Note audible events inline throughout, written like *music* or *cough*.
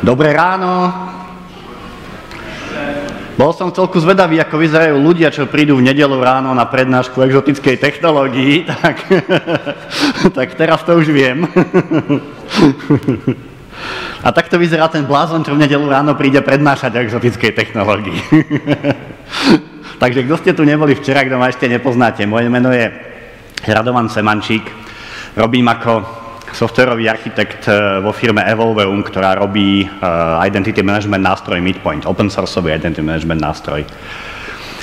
Dobré ráno. Bol som celku zvedavý, ako vyzerajú ľudia, čo prídu v nedelu ráno na prednášku exotickej technológii, *laughs* tak, tak teraz to už viem. A takto vyzerá ten blázon, čo v nedelu ráno príde prednášať exotickej technológii. *laughs* Takže kto ste tu neboli včera, kto ma ešte nepoznáte, moje meno je Radovan Semančík. Robím ako softwarový architekt eh, vo firme Evolveum, ktorá robí uh, identity management nástroj Midpoint, open sourceový identity management nástroj.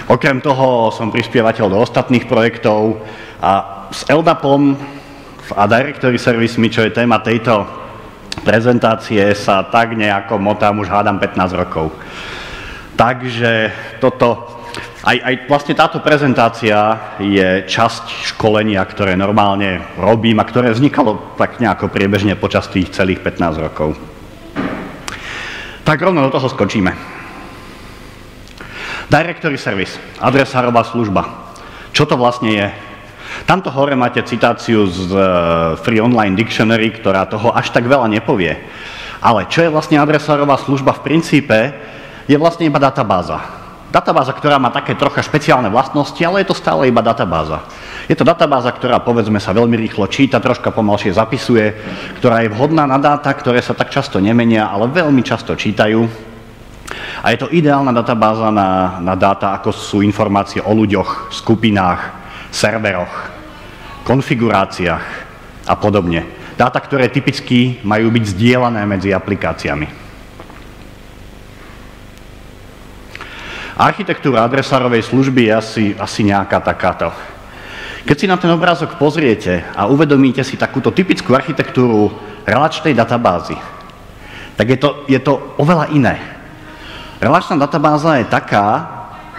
Okrem toho som prispievateľ do ostatných projektov a s LDAPom a Directory Service, čo je téma tejto prezentácie, sa tak nejako motám už hádam 15 rokov. Takže toto aj, aj vlastne táto prezentácia je časť školenia, ktoré normálne robím a ktoré vznikalo tak nejako priebežne počas tých celých 15 rokov. Tak rovno do toho skočíme. Directory Service, adresárová služba. Čo to vlastne je? Tamto hore máte citáciu z e, Free Online Dictionary, ktorá toho až tak veľa nepovie. Ale čo je vlastne adresárová služba v princípe, je vlastne iba databáza databáza, ktorá má také trocha špeciálne vlastnosti, ale je to stále iba databáza. Je to databáza, ktorá povedzme sa veľmi rýchlo číta, troška pomalšie zapisuje, ktorá je vhodná na dáta, ktoré sa tak často nemenia, ale veľmi často čítajú. A je to ideálna databáza na, na dáta, ako sú informácie o ľuďoch, skupinách, serveroch, konfiguráciách a podobne. Dáta, ktoré typicky majú byť zdieľané medzi aplikáciami. Architektúra adresárovej služby je asi, asi nejaká takáto. Keď si na ten obrázok pozriete a uvedomíte si takúto typickú architektúru relačnej databázy, tak je to, je to oveľa iné. Relačná databáza je taká,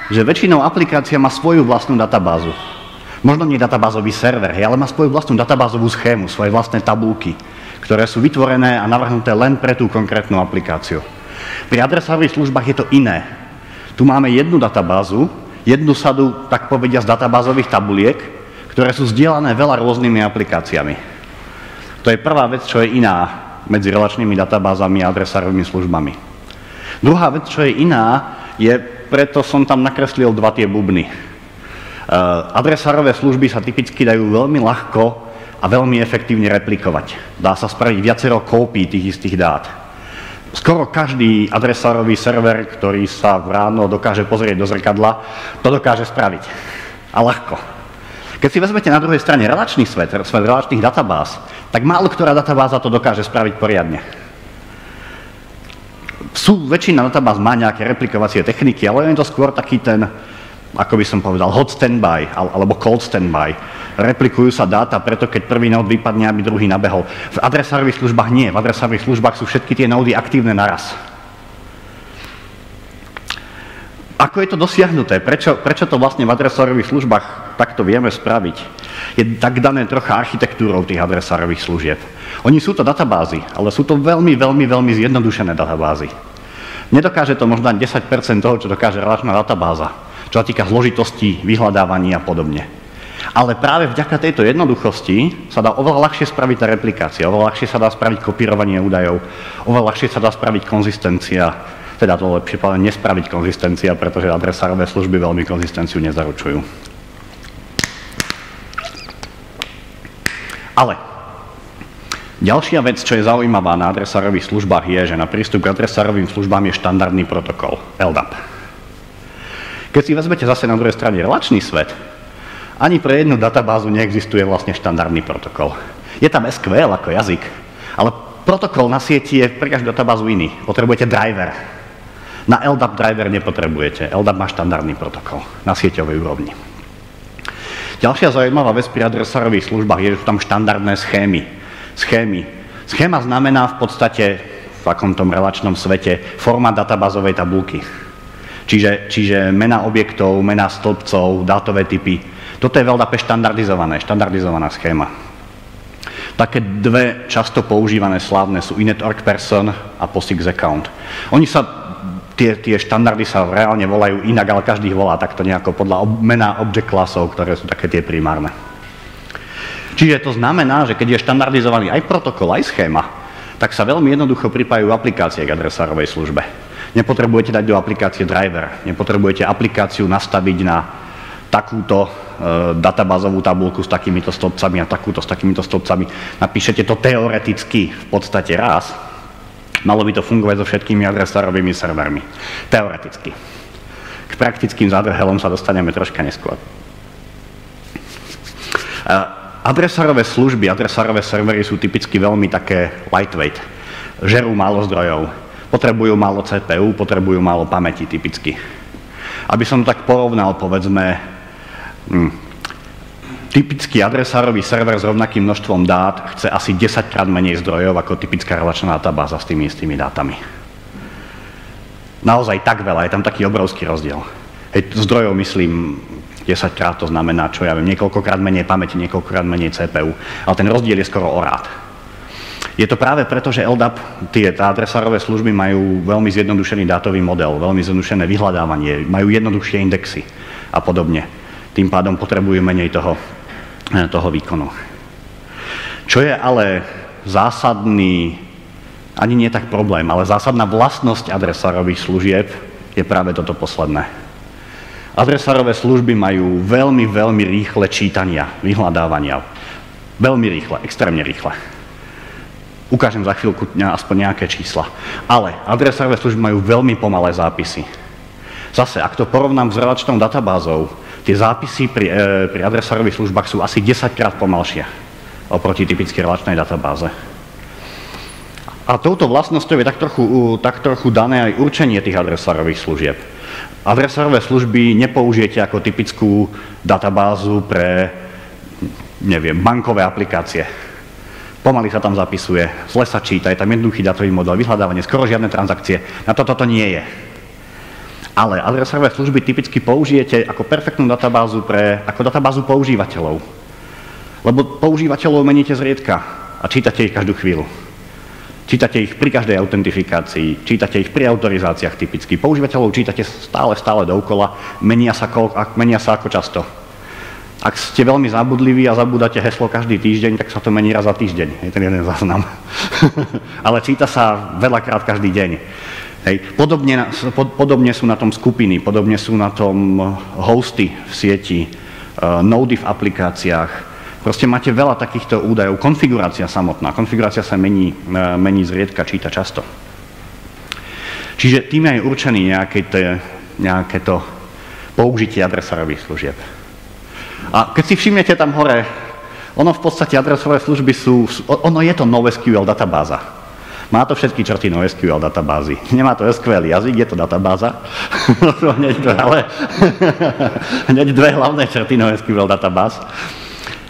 že väčšinou aplikácia má svoju vlastnú databázu. Možno nie databázový server, ale má svoju vlastnú databázovú schému, svoje vlastné tabulky, ktoré sú vytvorené a navrhnuté len pre tú konkrétnu aplikáciu. Pri adresových službách je to iné. Tu máme jednu databázu, jednu sadu, tak povedia, z databázových tabuliek, ktoré sú zdieľané veľa rôznymi aplikáciami. To je prvá vec, čo je iná medzi relačnými databázami a adresárovými službami. Druhá vec, čo je iná, je, preto som tam nakreslil dva tie bubny. Uh, adresárové služby sa typicky dajú veľmi ľahko a veľmi efektívne replikovať. Dá sa spraviť viacero kópií tých istých dát. Skoro každý adresárový server, ktorý sa v ráno dokáže pozrieť do zrkadla, to dokáže spraviť. A ľahko. Keď si vezmete na druhej strane relačný svet, svet relačných databáz, tak málo ktorá databáza to dokáže spraviť poriadne. Sú, väčšina databáz má nejaké replikovacie techniky, ale je to skôr taký ten, ako by som povedal, hot standby alebo cold standby replikujú sa dáta, preto keď prvý nód vypadne, aby druhý nabehol. V adresárových službách nie, v adresárových službách sú všetky tie nódy aktívne naraz. Ako je to dosiahnuté? Prečo, prečo to vlastne v adresárových službách takto vieme spraviť? Je tak dané trocha architektúrou tých adresárových služieb. Oni sú to databázy, ale sú to veľmi, veľmi, veľmi zjednodušené databázy. Nedokáže to možno 10% toho, čo dokáže relačná databáza, čo sa týka zložitosti, vyhľadávania a podobne. Ale práve vďaka tejto jednoduchosti sa dá oveľa ľahšie spraviť tá replikácia, oveľa ľahšie sa dá spraviť kopírovanie údajov, oveľa ľahšie sa dá spraviť konzistencia, teda to lepšie povedať nespraviť konzistencia, pretože adresárové služby veľmi konzistenciu nezaručujú. Ale ďalšia vec, čo je zaujímavá na adresárových službách je, že na prístup k adresárovým službám je štandardný protokol LDAP. Keď si vezmete zase na druhej strane relačný svet, ani pre jednu databázu neexistuje vlastne štandardný protokol. Je tam SQL ako jazyk, ale protokol na sieti je pre každú databázu iný. Potrebujete driver. Na LDAP driver nepotrebujete. LDAP má štandardný protokol na sieťovej úrovni. Ďalšia zaujímavá vec pri adresárových službách je, že sú tam štandardné schémy. Schémy. Schéma znamená v podstate v takom tom relačnom svete formát databázovej tabulky. Čiže, čiže mena objektov, mena stĺpcov, dátové typy. Toto je veľmi štandardizované, štandardizovaná schéma. Také dve často používané slávne sú Person a POSIX Account. Oni sa, tie, tie štandardy sa reálne volajú inak, ale každý ich volá takto nejako podľa ob, mena object klasov, ktoré sú také tie primárne. Čiže to znamená, že keď je štandardizovaný aj protokol, aj schéma, tak sa veľmi jednoducho pripájajú aplikácie k adresárovej službe. Nepotrebujete dať do aplikácie driver, nepotrebujete aplikáciu nastaviť na takúto e, databázovú tabulku s takýmito stĺpcami a takúto s takýmito stĺpcami. Napíšete to teoreticky v podstate raz. Malo by to fungovať so všetkými adresárovými servermi. Teoreticky. K praktickým zádrhelom sa dostaneme troška neskôr. E, Adresárové služby, adresárové servery sú typicky veľmi také lightweight. Žerú málo zdrojov, potrebujú málo CPU, potrebujú málo pamäti typicky. Aby som to tak porovnal, povedzme, hm, typický adresárový server s rovnakým množstvom dát chce asi 10 krát menej zdrojov ako typická relačná databáza s tými istými dátami. Naozaj tak veľa, je tam taký obrovský rozdiel. Hej, zdrojov myslím 10 krát to znamená, čo ja viem, niekoľkokrát menej pamäti, niekoľkokrát menej CPU. Ale ten rozdiel je skoro o rád. Je to práve preto, že LDAP, tie adresárové služby majú veľmi zjednodušený dátový model, veľmi zjednodušené vyhľadávanie, majú jednoduchšie indexy a podobne. Tým pádom potrebujú menej toho, eh, toho výkonu. Čo je ale zásadný, ani nie tak problém, ale zásadná vlastnosť adresárových služieb je práve toto posledné Adresárové služby majú veľmi, veľmi rýchle čítania, vyhľadávania. Veľmi rýchle, extrémne rýchle. Ukážem za chvíľku aspoň nejaké čísla. Ale adresárové služby majú veľmi pomalé zápisy. Zase, ak to porovnám s relačnou databázou, tie zápisy pri, e, pri adresárových službách sú asi 10 krát pomalšie oproti typickej relačnej databáze. A touto vlastnosťou je tak trochu, tak trochu dané aj určenie tých adresárových služieb. Adresárové služby nepoužijete ako typickú databázu pre, neviem, bankové aplikácie. Pomaly sa tam zapisuje, zle sa číta, je tam jednoduchý datový model, vyhľadávanie, skoro žiadne transakcie. Na to toto nie je. Ale adresárové služby typicky použijete ako perfektnú databázu pre, ako databázu používateľov. Lebo používateľov meníte zriedka a čítate ich každú chvíľu. Čítate ich pri každej autentifikácii, čítate ich pri autorizáciách typicky. Používateľov čítate stále, stále dookola, menia sa, kol, menia sa ako často. Ak ste veľmi zabudliví a zabúdate heslo každý týždeň, tak sa to mení raz za týždeň. Je ten jeden záznam. *laughs* Ale číta sa veľakrát každý deň. Hej. Podobne, podobne sú na tom skupiny, podobne sú na tom hosty v sieti, uh, nody v aplikáciách, Proste máte veľa takýchto údajov. Konfigurácia samotná. Konfigurácia sa mení, e, mení zriedka, číta často. Čiže tým je určený nejaké, to, nejaké to použitie adresárových služieb. A keď si všimnete tam hore, ono v podstate adresové služby sú, ono je to NoSQL databáza. Má to všetky črty NoSQL databázy. *laughs* Nemá to SQL jazyk, je to databáza. *laughs* hneď, dve, ale *laughs* hneď dve hlavné črty NoSQL databáz.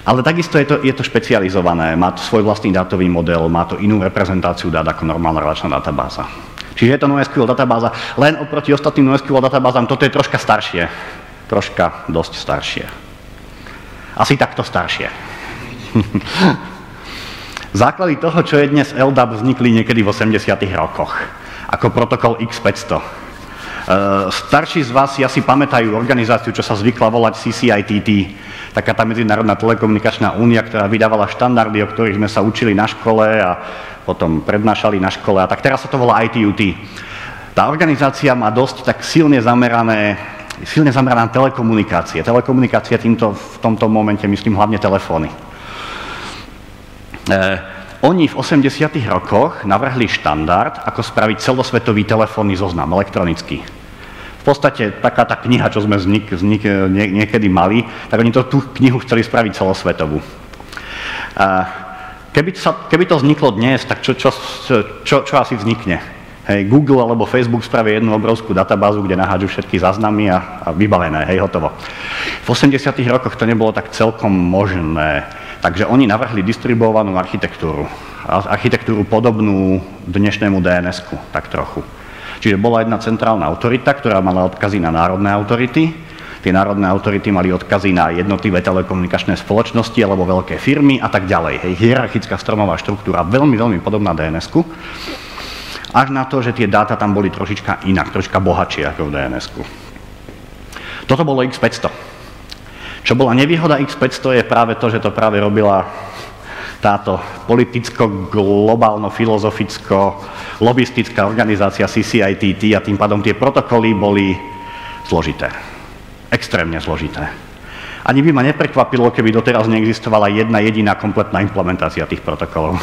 Ale takisto je to, je to špecializované, má to svoj vlastný dátový model, má to inú reprezentáciu dát ako normálna relačná databáza. Čiže je to NoSQL databáza, len oproti ostatným NoSQL databázam toto je troška staršie. Troška dosť staršie. Asi takto staršie. *laughs* Základy toho, čo je dnes LDAP, vznikli niekedy v 80 rokoch ako protokol X500. Uh, starší z vás si asi pamätajú organizáciu, čo sa zvykla volať CCITT, taká tá Medzinárodná telekomunikačná únia, ktorá vydávala štandardy, o ktorých sme sa učili na škole a potom prednášali na škole. A tak teraz sa to volá ITUT. Tá organizácia má dosť tak silne zamerané silne zameraná telekomunikácie. Telekomunikácie týmto, v tomto momente myslím hlavne telefóny. E, oni v 80. rokoch navrhli štandard, ako spraviť celosvetový telefónny zoznam elektronický podstate taká tá kniha, čo sme vznik, vznik, nie, niekedy mali, tak oni to, tú knihu chceli spraviť celosvetovú. A keby, sa, keby to vzniklo dnes, tak čo, čo, čo, čo asi vznikne? Hej, Google alebo Facebook spravia jednu obrovskú databázu, kde nahádžu všetky záznamy a, a vybavené, hej, hotovo. V 80 rokoch to nebolo tak celkom možné, takže oni navrhli distribuovanú architektúru. Architektúru podobnú dnešnému DNS-ku, tak trochu. Čiže bola jedna centrálna autorita, ktorá mala odkazy na národné autority. Tie národné autority mali odkazy na jednotlivé telekomunikačné spoločnosti alebo veľké firmy a tak ďalej. Hej, hierarchická stromová štruktúra, veľmi, veľmi podobná DNS-ku. Až na to, že tie dáta tam boli trošička inak, trošička bohatšie ako v DNS-ku. Toto bolo X500. Čo bola nevýhoda X500 je práve to, že to práve robila táto politicko-globálno-filozoficko-lobistická organizácia CCITT a tým pádom tie protokoly boli zložité. Extrémne zložité. Ani by ma neprekvapilo, keby doteraz neexistovala jedna jediná kompletná implementácia tých protokolov.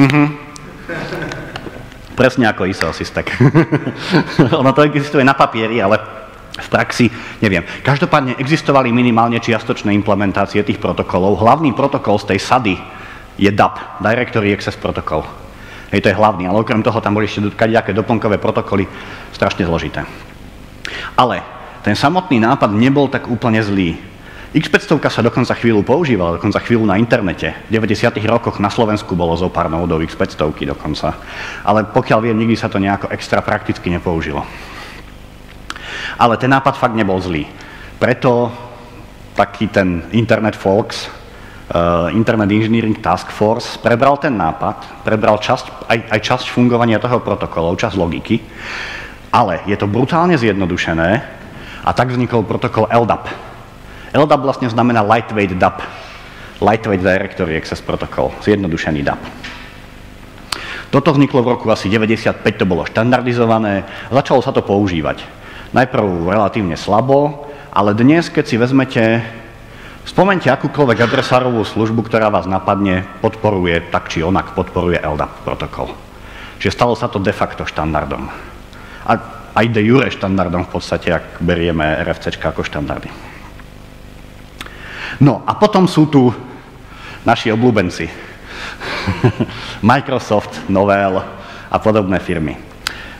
Mm-hmm. *laughs* Presne ako ISO systek. *laughs* ono to existuje na papieri, ale v praxi neviem. Každopádne existovali minimálne čiastočné implementácie tých protokolov. Hlavný protokol z tej sady je DAP, Directory Access Protocol. Hej, to je hlavný, ale okrem toho tam boli ešte nejaké doplnkové protokoly, strašne zložité. Ale ten samotný nápad nebol tak úplne zlý. X500 sa dokonca chvíľu používala, dokonca chvíľu na internete. V 90. rokoch na Slovensku bolo zo pár nódov X500 dokonca. Ale pokiaľ viem, nikdy sa to nejako extra prakticky nepoužilo. Ale ten nápad fakt nebol zlý. Preto taký ten Internet Folks, uh, Internet Engineering Task Force prebral ten nápad, prebral časť, aj, aj časť fungovania toho protokolov, časť logiky, ale je to brutálne zjednodušené a tak vznikol protokol LDAP. LDAP vlastne znamená Lightweight DAP, Lightweight Directory Access Protocol, zjednodušený DAP. Toto vzniklo v roku asi 95, to bolo štandardizované, začalo sa to používať. Najprv relatívne slabo, ale dnes, keď si vezmete, spomente akúkoľvek adresárovú službu, ktorá vás napadne, podporuje tak či onak, podporuje LDAP protokol. Čiže stalo sa to de facto štandardom. A aj de jure štandardom v podstate, ak berieme RFC ako štandardy. No a potom sú tu naši obľúbenci. *laughs* Microsoft, Novell a podobné firmy.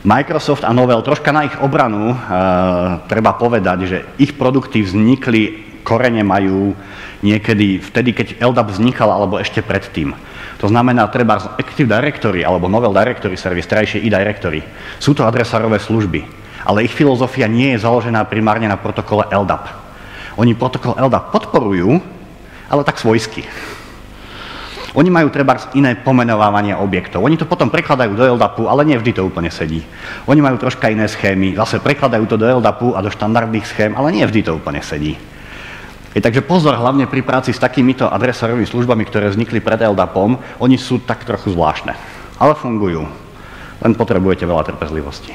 Microsoft a Novell, troška na ich obranu, uh, treba povedať, že ich produkty vznikli, korene majú niekedy vtedy, keď LDAP vznikal, alebo ešte predtým. To znamená, treba Active Directory alebo Novel Directory Service, terajšie e-Directory. Sú to adresárové služby, ale ich filozofia nie je založená primárne na protokole LDAP. Oni protokol LDAP podporujú, ale tak svojsky. Oni majú treba iné pomenovávanie objektov. Oni to potom prekladajú do LDAPu, ale nie vždy to úplne sedí. Oni majú troška iné schémy, zase prekladajú to do LDAPu a do štandardných schém, ale nie vždy to úplne sedí. Je, takže pozor, hlavne pri práci s takýmito adresárovými službami, ktoré vznikli pred LDAPom, oni sú tak trochu zvláštne. Ale fungujú. Len potrebujete veľa trpezlivosti.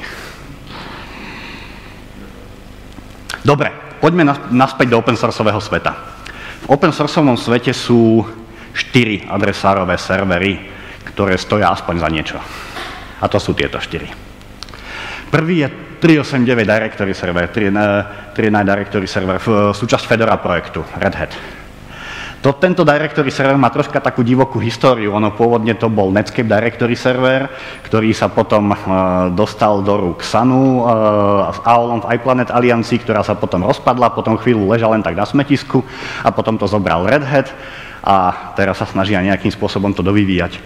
Dobre, poďme naspäť do open sourceového sveta. V open sourceovom svete sú štyri adresárové servery, ktoré stoja aspoň za niečo. A to sú tieto štyri. Prvý je 389 Directory Server, 39 Directory Server, súčasť Fedora projektu, Red Hat. To, tento Directory Server má troška takú divokú históriu. Ono pôvodne to bol Netscape Directory Server, ktorý sa potom uh, dostal do rúk Sanu uh, s AOLom v iPlanet Aliancii, ktorá sa potom rozpadla, potom chvíľu ležal len tak na smetisku a potom to zobral Red Hat a teraz sa snažia nejakým spôsobom to dovyvíjať.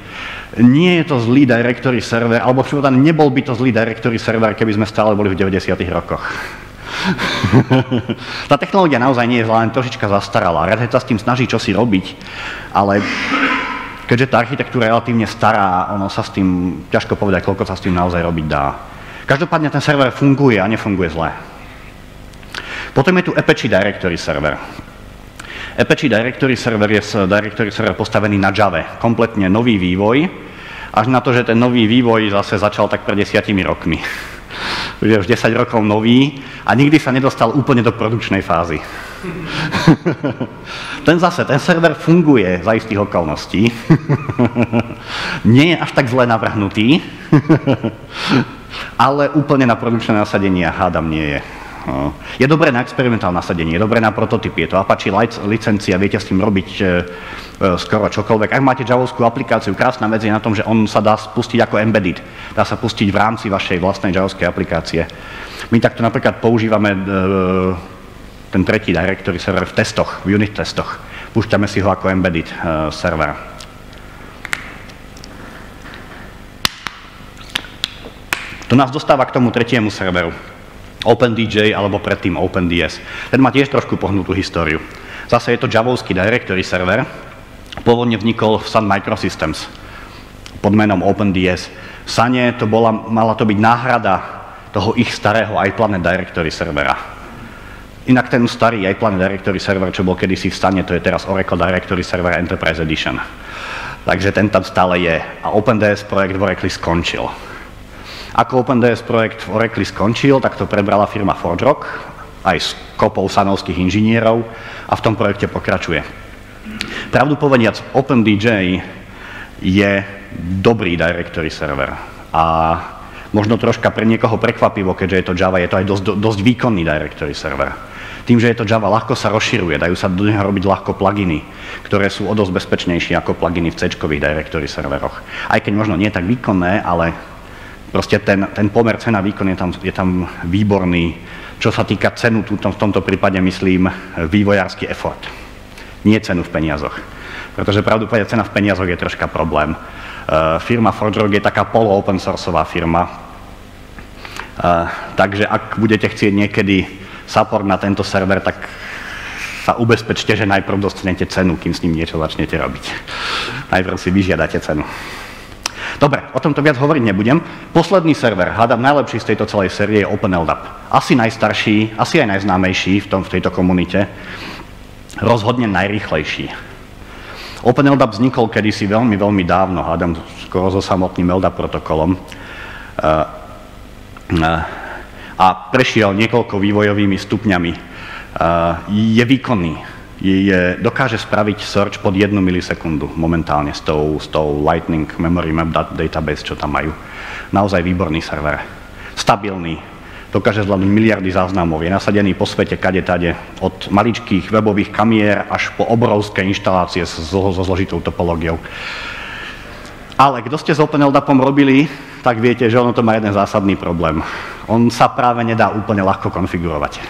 Nie je to zlý directory server, alebo všeobecne nebol by to zlý directory server, keby sme stále boli v 90. rokoch. *laughs* tá technológia naozaj nie je len trošička zastarala. Red Hat sa s tým snaží čosi robiť, ale keďže tá architektúra je relatívne stará, ono sa s tým, ťažko povedať, koľko sa s tým naozaj robiť dá. Každopádne ten server funguje a nefunguje zle. Potom je tu Apache Directory Server. Apache Directory Server je Directory Server postavený na Java, kompletne nový vývoj, až na to, že ten nový vývoj zase začal tak pred desiatimi rokmi. *laughs* Je už 10 rokov nový a nikdy sa nedostal úplne do produkčnej fázy. *laughs* ten zase, ten server funguje za istých okolností. *laughs* Nie je až tak zle navrhnutý, *laughs* ale úplne na produkčné nasadenie hádam nie je. No. Je dobré na experimentálne nasadenie, je dobré na prototypy, je to Apache licencia, viete s tým robiť e, e, skoro čokoľvek. Ak máte javovskú aplikáciu, krásna vec je na tom, že on sa dá spustiť ako embedded. Dá sa pustiť v rámci vašej vlastnej javovskej aplikácie. My takto napríklad používame e, ten tretí directory server v testoch, v unit testoch. Púšťame si ho ako embedded server. To nás dostáva k tomu tretiemu serveru. OpenDJ alebo predtým OpenDS. Ten má tiež trošku pohnutú históriu. Zase je to javovský directory server. Pôvodne vznikol v Sun Microsystems pod menom OpenDS. V Sane to bola, mala to byť náhrada toho ich starého iPlanet directory servera. Inak ten starý iPlan Directory Server, čo bol kedysi v stane, to je teraz Oracle Directory Server Enterprise Edition. Takže ten tam stále je. A OpenDS projekt v Oracle skončil. Ako OpenDS projekt v Oracle skončil, tak to prebrala firma ForgeRock aj s kopou sanovských inžinierov a v tom projekte pokračuje. Pravdu povediac, OpenDJ je dobrý directory server a možno troška pre niekoho prekvapivo, keďže je to Java, je to aj dosť, dosť výkonný directory server. Tým, že je to Java, ľahko sa rozširuje, dajú sa do neho robiť ľahko pluginy, ktoré sú o dosť bezpečnejšie ako pluginy v C directory serveroch. Aj keď možno nie tak výkonné, ale proste ten, ten pomer cena výkon je tam, je tam výborný. Čo sa týka cenu, v tomto prípade myslím vývojársky effort, nie cenu v peniazoch. Pretože pravdu povedať, cena v peniazoch je troška problém. Uh, firma ForgeRock je taká polo-open sourceová firma, uh, takže ak budete chcieť niekedy support na tento server, tak sa ubezpečte, že najprv dostanete cenu, kým s ním niečo začnete robiť. Najprv si vyžiadate cenu. Dobre, o tomto viac hovoriť nebudem. Posledný server, hádam najlepší z tejto celej série je OpenLDAP. Asi najstarší, asi aj najznámejší v, tom, v tejto komunite. Rozhodne najrýchlejší. OpenLDAP vznikol kedysi veľmi, veľmi dávno, hádam skoro so samotným LDAP protokolom. Uh, uh, a prešiel niekoľko vývojovými stupňami. Je výkonný, je, dokáže spraviť search pod 1 milisekundu momentálne s tou, s tou Lightning Memory Map Database, čo tam majú. Naozaj výborný server. Stabilný, dokáže zvládnuť miliardy záznamov, je nasadený po svete kade tade, od maličkých webových kamier až po obrovské inštalácie so, so zložitou topológiou. Ale kto ste s OpenLDAPom robili, tak viete, že ono to má jeden zásadný problém. On sa práve nedá úplne ľahko konfigurovať.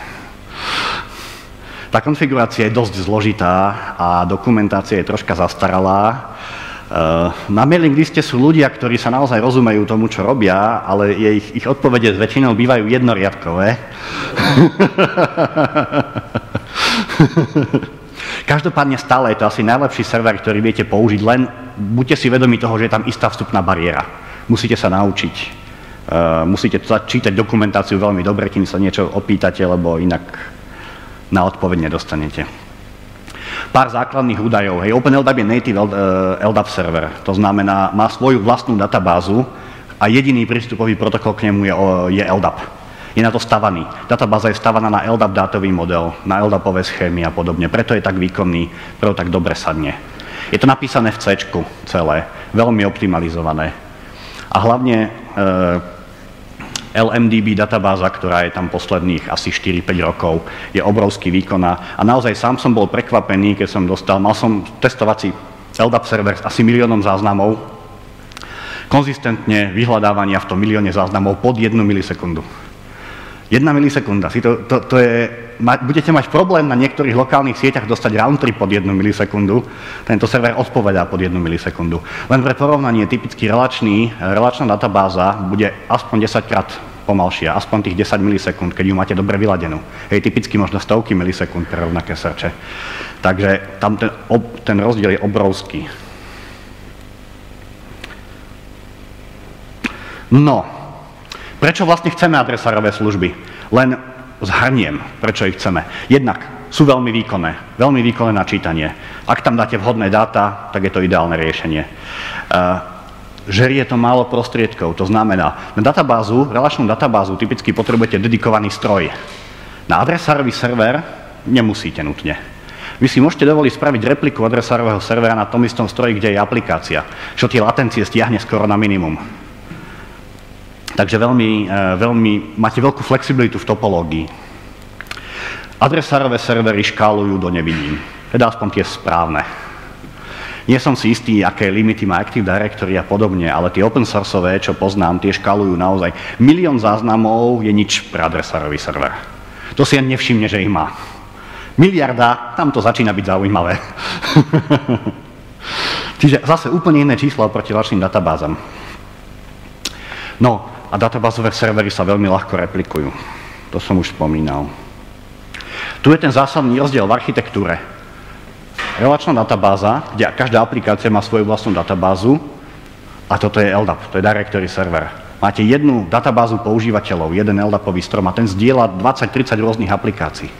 Tá konfigurácia je dosť zložitá a dokumentácia je troška zastaralá. E, na mailing liste sú ľudia, ktorí sa naozaj rozumejú tomu, čo robia, ale ich, ich odpovede väčšinou bývajú jednoriadkové. *laughs* Každopádne stále je to asi najlepší server, ktorý viete použiť, len buďte si vedomi toho, že je tam istá vstupná bariéra musíte sa naučiť. Uh, musíte čítať dokumentáciu veľmi dobre, kým sa niečo opýtate, lebo inak na odpoveď nedostanete. Pár základných údajov. Hej, OpenLDAP je native LDAP eh, server, to znamená, má svoju vlastnú databázu a jediný prístupový protokol k nemu je, je LDAP. Je na to stavaný. Databáza je stavaná na LDAP dátový model, na LDAPové schémy a podobne. Preto je tak výkonný, preto tak dobre sadne. Je to napísané v C celé, veľmi optimalizované a hlavne e, LMDB databáza, ktorá je tam posledných asi 4-5 rokov, je obrovský výkonná. A naozaj sám som bol prekvapený, keď som dostal, mal som testovací LDAP server s asi miliónom záznamov, konzistentne vyhľadávania v tom milióne záznamov pod 1 milisekundu. 1 milisekunda, si to, to, to je budete mať problém na niektorých lokálnych sieťach dostať roundtrip pod 1 milisekundu, tento server odpovedá pod 1 milisekundu. Len pre porovnanie, typicky relačný, relačná databáza bude aspoň 10 krát pomalšia, aspoň tých 10 milisekúnd, keď ju máte dobre vyladenú. Hej, typicky možno stovky milisekúnd pre rovnaké srče. Takže tam ten, ob, ten rozdiel je obrovský. No, prečo vlastne chceme adresárové služby? Len zhrniem, prečo ich chceme. Jednak sú veľmi výkonné, veľmi výkonné na čítanie. Ak tam dáte vhodné dáta, tak je to ideálne riešenie. Uh, žerie to málo prostriedkov, to znamená, na databázu, relačnú databázu typicky potrebujete dedikovaný stroj. Na adresárový server nemusíte nutne. Vy si môžete dovoliť spraviť repliku adresárového servera na tom istom stroji, kde je aplikácia, čo tie latencie stiahne skoro na minimum. Takže veľmi, e, veľmi, máte veľkú flexibilitu v topológii. Adresárové servery škálujú do nevidím, teda aspoň tie správne. Nie som si istý, aké limity má Active Directory a podobne, ale tie open sourceové, čo poznám, tie škálujú naozaj. Milión záznamov je nič pre adresárový server. To si ani nevšimne, že ich má. Miliarda, tam to začína byť zaujímavé. *laughs* Čiže zase úplne iné číslo proti vašim databázam. No, a databázové servery sa veľmi ľahko replikujú. To som už spomínal. Tu je ten zásadný rozdiel v architektúre. Relačná databáza, kde každá aplikácia má svoju vlastnú databázu, a toto je LDAP, to je directory server. Máte jednu databázu používateľov, jeden LDAPový strom a ten zdieľa 20-30 rôznych aplikácií.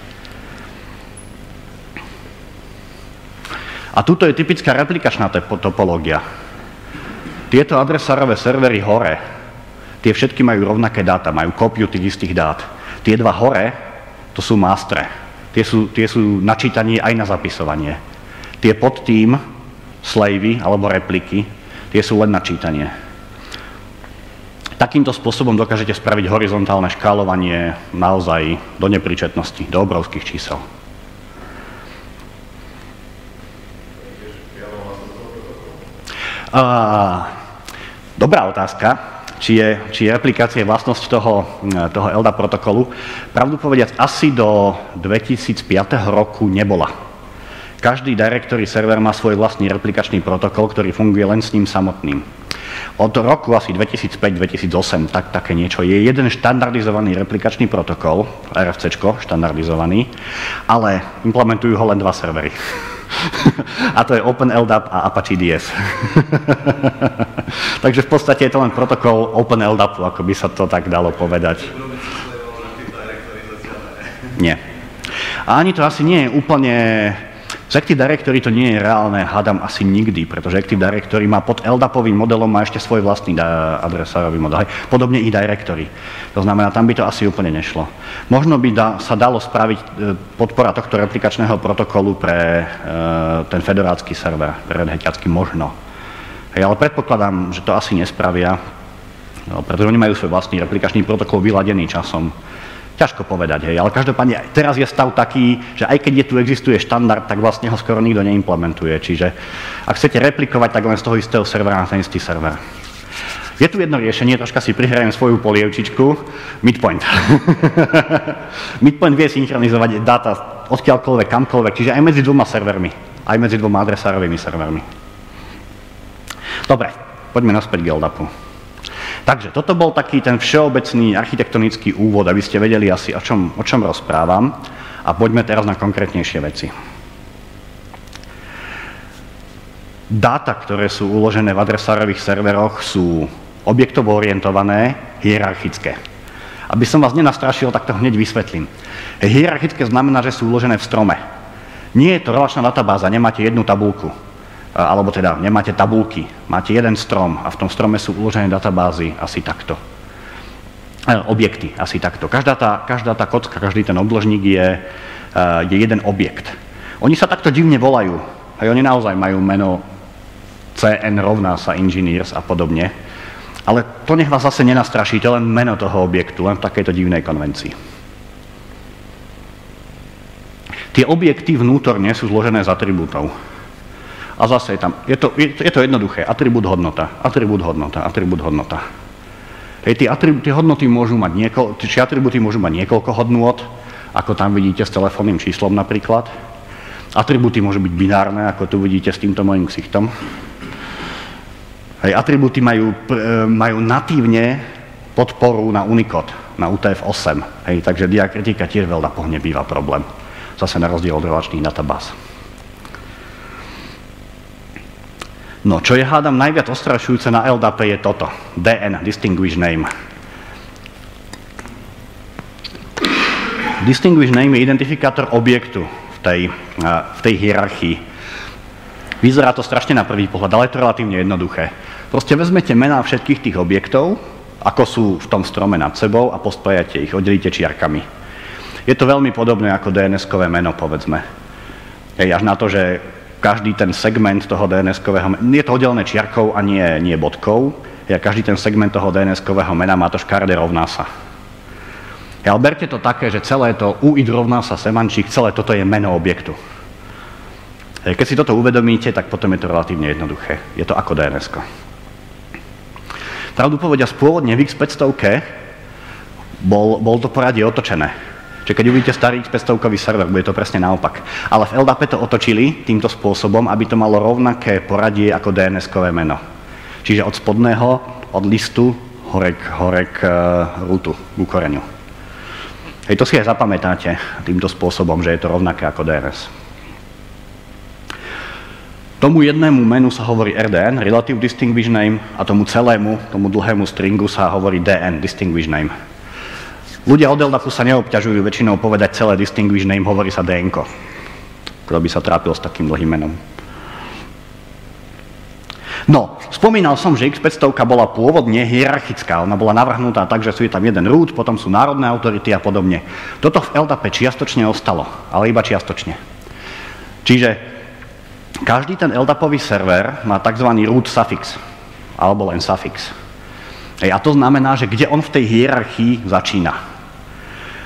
A tuto je typická replikačná topológia. Tieto adresárové servery hore, tie všetky majú rovnaké dáta, majú kópiu tých istých dát. Tie dva hore, to sú mastre. Tie sú, tie sú načítanie aj na zapisovanie. Tie pod tým, slavy alebo repliky, tie sú len načítanie. Takýmto spôsobom dokážete spraviť horizontálne škálovanie naozaj do nepríčetnosti, do obrovských čísel. Uh, Dobrá otázka, či je, či je replikácia vlastnosť toho, toho LDAP protokolu. Pravdu povediac, asi do 2005 roku nebola. Každý directory server má svoj vlastný replikačný protokol, ktorý funguje len s ním samotným. Od roku asi 2005-2008 tak, také niečo je jeden štandardizovaný replikačný protokol, RFC štandardizovaný, ale implementujú ho len dva servery. *laughs* a to je OpenLDAP a Apache DS. *laughs* Takže v podstate je to len protokol OpenLDAPu, ako by sa to tak dalo povedať. Nie. A ani to asi nie je úplne z Active Directory to nie je reálne, hádam asi nikdy, pretože Active Directory má pod LDAPovým modelom má ešte svoj vlastný adresárový model. Podobne i Directory. To znamená, tam by to asi úplne nešlo. Možno by da, sa dalo spraviť e, podpora tohto replikačného protokolu pre e, ten fedorácky server, pre Red možno. Hej, ale predpokladám, že to asi nespravia, no, pretože oni majú svoj vlastný replikačný protokol vyladený časom. Ťažko povedať, hej, ale každopádne teraz je stav taký, že aj keď je tu existuje štandard, tak vlastne ho skoro nikto neimplementuje. Čiže ak chcete replikovať, tak len z toho istého servera na ten istý server. Je tu jedno riešenie, troška si prihrajem svoju polievčičku, Midpoint. *laughs* Midpoint vie synchronizovať dáta odkiaľkoľvek, kamkoľvek, čiže aj medzi dvoma servermi, aj medzi dvoma adresárovými servermi. Dobre, poďme naspäť k LDAPu. Takže toto bol taký ten všeobecný architektonický úvod, aby ste vedeli asi, o čom, o čom rozprávam. A poďme teraz na konkrétnejšie veci. Dáta, ktoré sú uložené v adresárových serveroch, sú objektovo orientované, hierarchické. Aby som vás nenastrašil, tak to hneď vysvetlím. Hierarchické znamená, že sú uložené v strome. Nie je to relačná databáza, nemáte jednu tabulku alebo teda nemáte tabulky, máte jeden strom a v tom strome sú uložené databázy asi takto. E, objekty asi takto. Každá tá, každá tá kocka, každý ten obložník je, e, je jeden objekt. Oni sa takto divne volajú. Aj oni naozaj majú meno CN rovná sa engineers a podobne. Ale to nech vás zase nenastraší, to len meno toho objektu, len v takejto divnej konvencii. Tie objekty vnútorne sú zložené z atribútov. A zase je tam, je to, je to jednoduché, atribút hodnota, atribút hodnota, atribút hodnota. Hej, tie, atribúty, tie hodnoty môžu mať niekoľko, či atribúty môžu mať niekoľko hodnôt, ako tam vidíte s telefónnym číslom napríklad. Atribúty môžu byť binárne, ako tu vidíte s týmto mojim ksichtom. Hej, atribúty majú, e, majú natívne podporu na Unicode, na UTF-8. Hej, takže diakritika tiež veľa pohne býva problém. Zase na rozdiel od relačných databáz. No, čo je hádam najviac ostrašujúce na LDAP je toto. DN, Distinguished Name. Distinguished Name je identifikátor objektu v tej, v tej hierarchii. Vyzerá to strašne na prvý pohľad, ale je to relatívne jednoduché. Proste vezmete mená všetkých tých objektov, ako sú v tom strome nad sebou a pospájate ich, oddelíte čiarkami. Je to veľmi podobné ako DNS-kové meno, povedzme. Hej, až na to, že každý ten segment toho DNS-kového, je to oddelené čiarkou a nie, nie bodkou, ja každý ten segment toho DNS-kového mena má to škaredé rovná sa. Ja, ale berte to také, že celé to UID rovná sa semančík, celé toto je meno objektu. Keď si toto uvedomíte, tak potom je to relatívne jednoduché. Je to ako dns -ko. Pravdu povedia, pôvodne v X500 bol, bol to poradie otočené. Čiže keď uvidíte starý X500 server, bude to presne naopak. Ale v LDAP to otočili týmto spôsobom, aby to malo rovnaké poradie ako DNS-kové meno. Čiže od spodného, od listu, hore k, hore uh, rútu, k koreňu. Hej, to si aj zapamätáte týmto spôsobom, že je to rovnaké ako DNS. Tomu jednému menu sa hovorí RDN, Relative Distinguished Name, a tomu celému, tomu dlhému stringu sa hovorí DN, Distinguished Name. Ľudia od LDAPu sa neobťažujú väčšinou povedať celé distinguished name, hovorí sa DNko. Kto by sa trápil s takým dlhým menom. No, spomínal som, že X500 bola pôvodne hierarchická. Ona bola navrhnutá tak, že sú tam jeden root, potom sú národné autority a podobne. Toto v LDAP čiastočne ostalo, ale iba čiastočne. Čiže každý ten LDAPový server má tzv. root suffix, alebo len suffix. A to znamená, že kde on v tej hierarchii začína.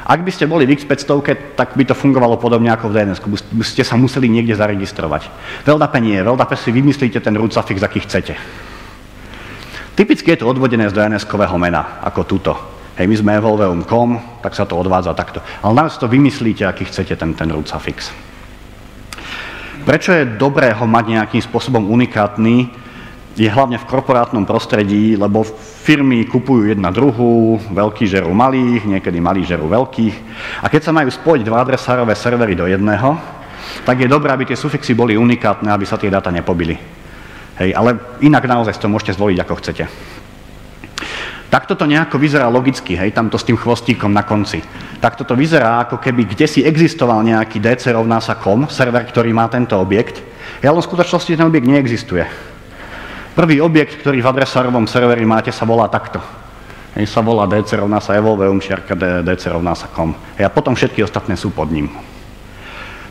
Ak by ste boli v X500, tak by to fungovalo podobne ako v DNS, by ste sa museli niekde zaregistrovať. V LDAP nie, v si vymyslíte ten root suffix, aký chcete. Typicky je to odvodené z DNS-kového mena, ako túto. Hej, my sme evolveum.com, tak sa to odvádza takto. Ale nás to vymyslíte, aký chcete ten, ten root suffix. Prečo je dobré ho mať nejakým spôsobom unikátny? Je hlavne v korporátnom prostredí, lebo firmy kupujú jedna druhú, veľkí žerú malých, niekedy malí žerú veľkých. A keď sa majú spojiť dva adresárové servery do jedného, tak je dobré, aby tie sufixy boli unikátne, aby sa tie dáta nepobili. Hej, ale inak naozaj to môžete zvoliť, ako chcete. Takto to nejako vyzerá logicky, hej, tamto s tým chvostíkom na konci. Takto to vyzerá, ako keby kde si existoval nejaký DC rovná sa com, server, ktorý má tento objekt, ale v skutočnosti ten objekt neexistuje. Prvý objekt, ktorý v adresárovom serveri máte, sa volá takto. Hej, sa volá dc rovná sa evolveum, šiarka dc rovná sa com. Hej, a potom všetky ostatné sú pod ním.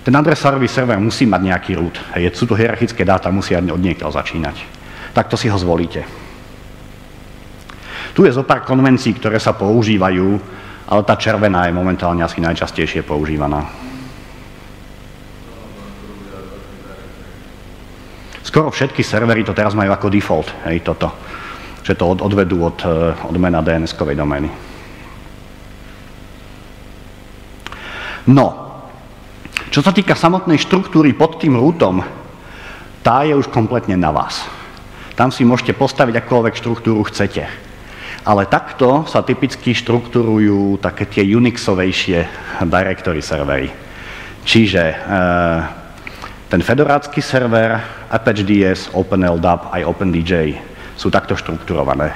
Ten adresárový server musí mať nejaký root. Hej, sú to hierarchické dáta, musia od niekiaľ začínať. Takto si ho zvolíte. Tu je zo pár konvencií, ktoré sa používajú, ale tá červená je momentálne asi najčastejšie používaná. Skoro všetky servery to teraz majú ako default, hej, toto. Že to odvedú od, eh, od mena DNS-kovej domény. No, čo sa týka samotnej štruktúry pod tým rootom, tá je už kompletne na vás. Tam si môžete postaviť akúkoľvek štruktúru chcete. Ale takto sa typicky štruktúrujú také tie Unixovejšie directory servery. Čiže e, ten fedorácky server, ApacheDS, OpenLDAP aj OpenDJ sú takto štrukturované.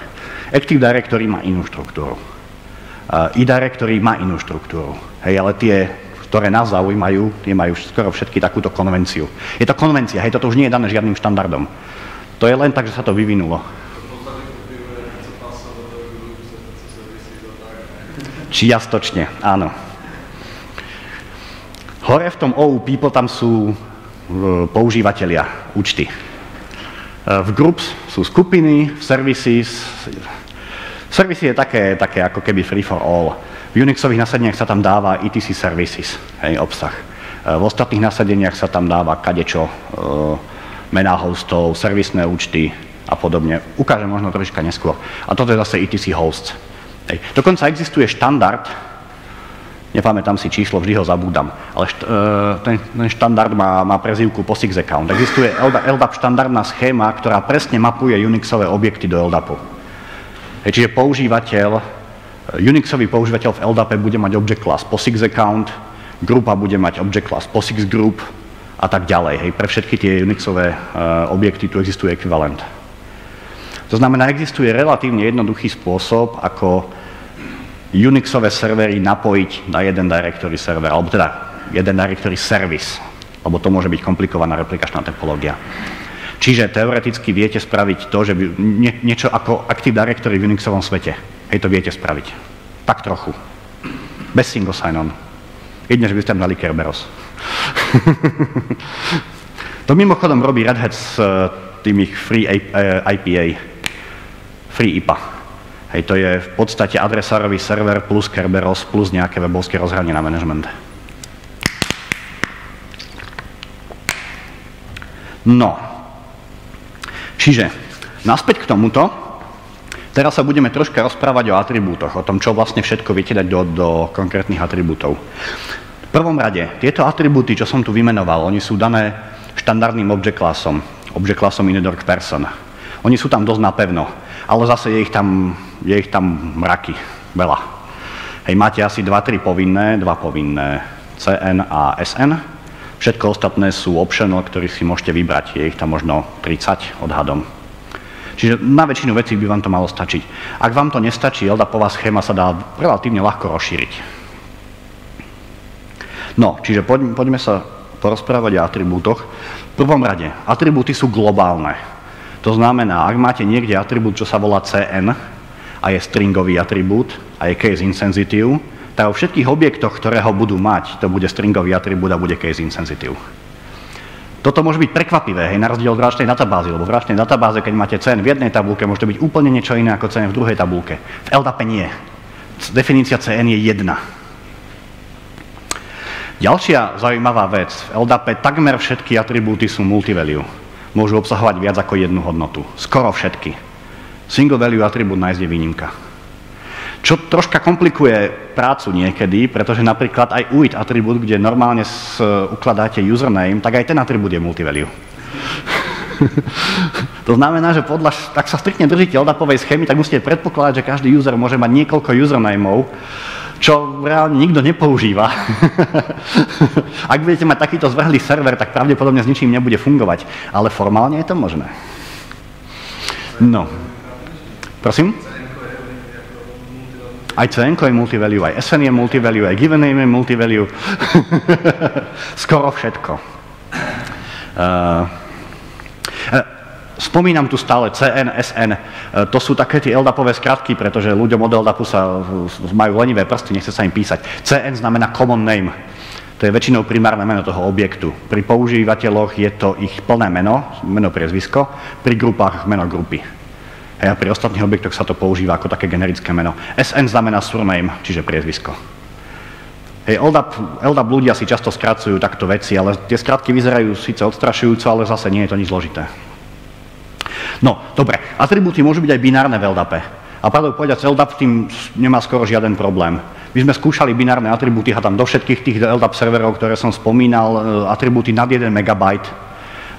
Active Directory má inú štruktúru. Uh, e-Directory má inú štruktúru. Hej, ale tie, ktoré nás zaujímajú, tie majú skoro všetky takúto konvenciu. Je to konvencia, hej, toto už nie je dané žiadnym štandardom. To je len tak, že sa to vyvinulo. Čiastočne, áno. Hore v tom OU People tam sú používateľia účty. E, v groups sú skupiny, v services. Services je také, také ako keby free for all. V Unixových nasadeniach sa tam dáva etc services, hej, obsah. E, v ostatných nasadeniach sa tam dáva kadečo, e, mená hostov, servisné účty a podobne. Ukážem možno trošička neskôr. A toto je zase etc hosts. Hej. Dokonca existuje štandard, nepamätám si číslo, vždy ho zabúdam, ale št, e, ten, ten štandard má, má prezývku POSIX account. Existuje LDAP štandardná schéma, ktorá presne mapuje Unixové objekty do LDAPu. Hej, čiže používateľ, e, Unixový používateľ v LDAP bude mať object class POSIX account, grupa bude mať object class POSIX group a tak ďalej. Hej, pre všetky tie Unixové uh, objekty tu existuje ekvivalent. To znamená, existuje relatívne jednoduchý spôsob, ako Unixové servery napojiť na jeden directory server, alebo teda jeden directory service, lebo to môže byť komplikovaná replikačná topológia. Čiže teoreticky viete spraviť to, že nie, niečo ako Active Directory v Unixovom svete. Hej, to viete spraviť. Tak trochu. Bez single sign-on. Jedne, že by ste tam dali Kerberos. *laughs* to mimochodom robí Red Hat s uh, tými free IPA, eh, free IPA. Hej, to je v podstate adresárový server plus Kerberos plus nejaké webovské rozhranie na management. No, čiže naspäť k tomuto. Teraz sa budeme troška rozprávať o atribútoch, o tom, čo vlastne všetko viete dať do, do konkrétnych atribútov. V prvom rade, tieto atribúty, čo som tu vymenoval, oni sú dané štandardným object classom, object classom inedork person. Oni sú tam dosť napevno ale zase je ich tam, je ich tam mraky, veľa. Hej, máte asi 2-3 povinné, 2 povinné CN a SN. Všetko ostatné sú optional, ktorých si môžete vybrať. Je ich tam možno 30 odhadom. Čiže na väčšinu vecí by vám to malo stačiť. Ak vám to nestačí, LDAPová schéma sa dá relatívne ľahko rozšíriť. No, čiže poďme, poďme sa porozprávať o atribútoch. V prvom rade, atribúty sú globálne. To znamená, ak máte niekde atribút, čo sa volá CN a je stringový atribút a je case insensitive, tak vo všetkých objektoch, ktoré ho budú mať, to bude stringový atribút a bude case insensitive. Toto môže byť prekvapivé, hej, na rozdiel od vračnej databázy, lebo v vračnej databáze, keď máte CN v jednej tabulke, môže to byť úplne niečo iné ako CN v druhej tabulke. V LDAP nie. Definícia CN je jedna. Ďalšia zaujímavá vec. V LDAP takmer všetky atribúty sú multivalue. Môžu obsahovať viac ako jednu hodnotu. Skoro všetky. Single value atribút nájsť je výnimka. Čo troška komplikuje prácu niekedy, pretože napríklad aj UID atribút, kde normálne ukladáte username, tak aj ten atribút je multivalue. *laughs* to znamená, že podľa, ak sa striktne držíte LDAPovej schémy, tak musíte predpokladať, že každý user môže mať niekoľko usernameov, čo reálne nikto nepoužíva. *laughs* Ak budete mať takýto zvrhlý server, tak pravdepodobne s ničím nebude fungovať. Ale formálne je to možné. No. Prosím? Aj CN je multivalue, aj SN je multivalue, aj given name je multivalue. *laughs* Skoro všetko. Uh, Spomínam tu stále CN, SN, e, to sú také tie LDAPové skratky, pretože ľuďom od LDAPu sa majú lenivé prsty, nechce sa im písať. CN znamená common name. To je väčšinou primárne meno toho objektu. Pri používateľoch je to ich plné meno, meno priezvisko, pri grupách meno grupy. A pri ostatných objektoch sa to používa ako také generické meno. SN znamená surname, čiže priezvisko. Hej, LDAP, LDAP ľudia si často skracujú takto veci, ale tie skratky vyzerajú síce odstrašujúco, ale zase nie je to nič zložité. No, dobre, atribúty môžu byť aj binárne v LDAP. A pravdou povedať, LDAP tým nemá skoro žiaden problém. My sme skúšali binárne atribúty a tam do všetkých tých LDAP serverov, ktoré som spomínal, e, atribúty nad 1 MB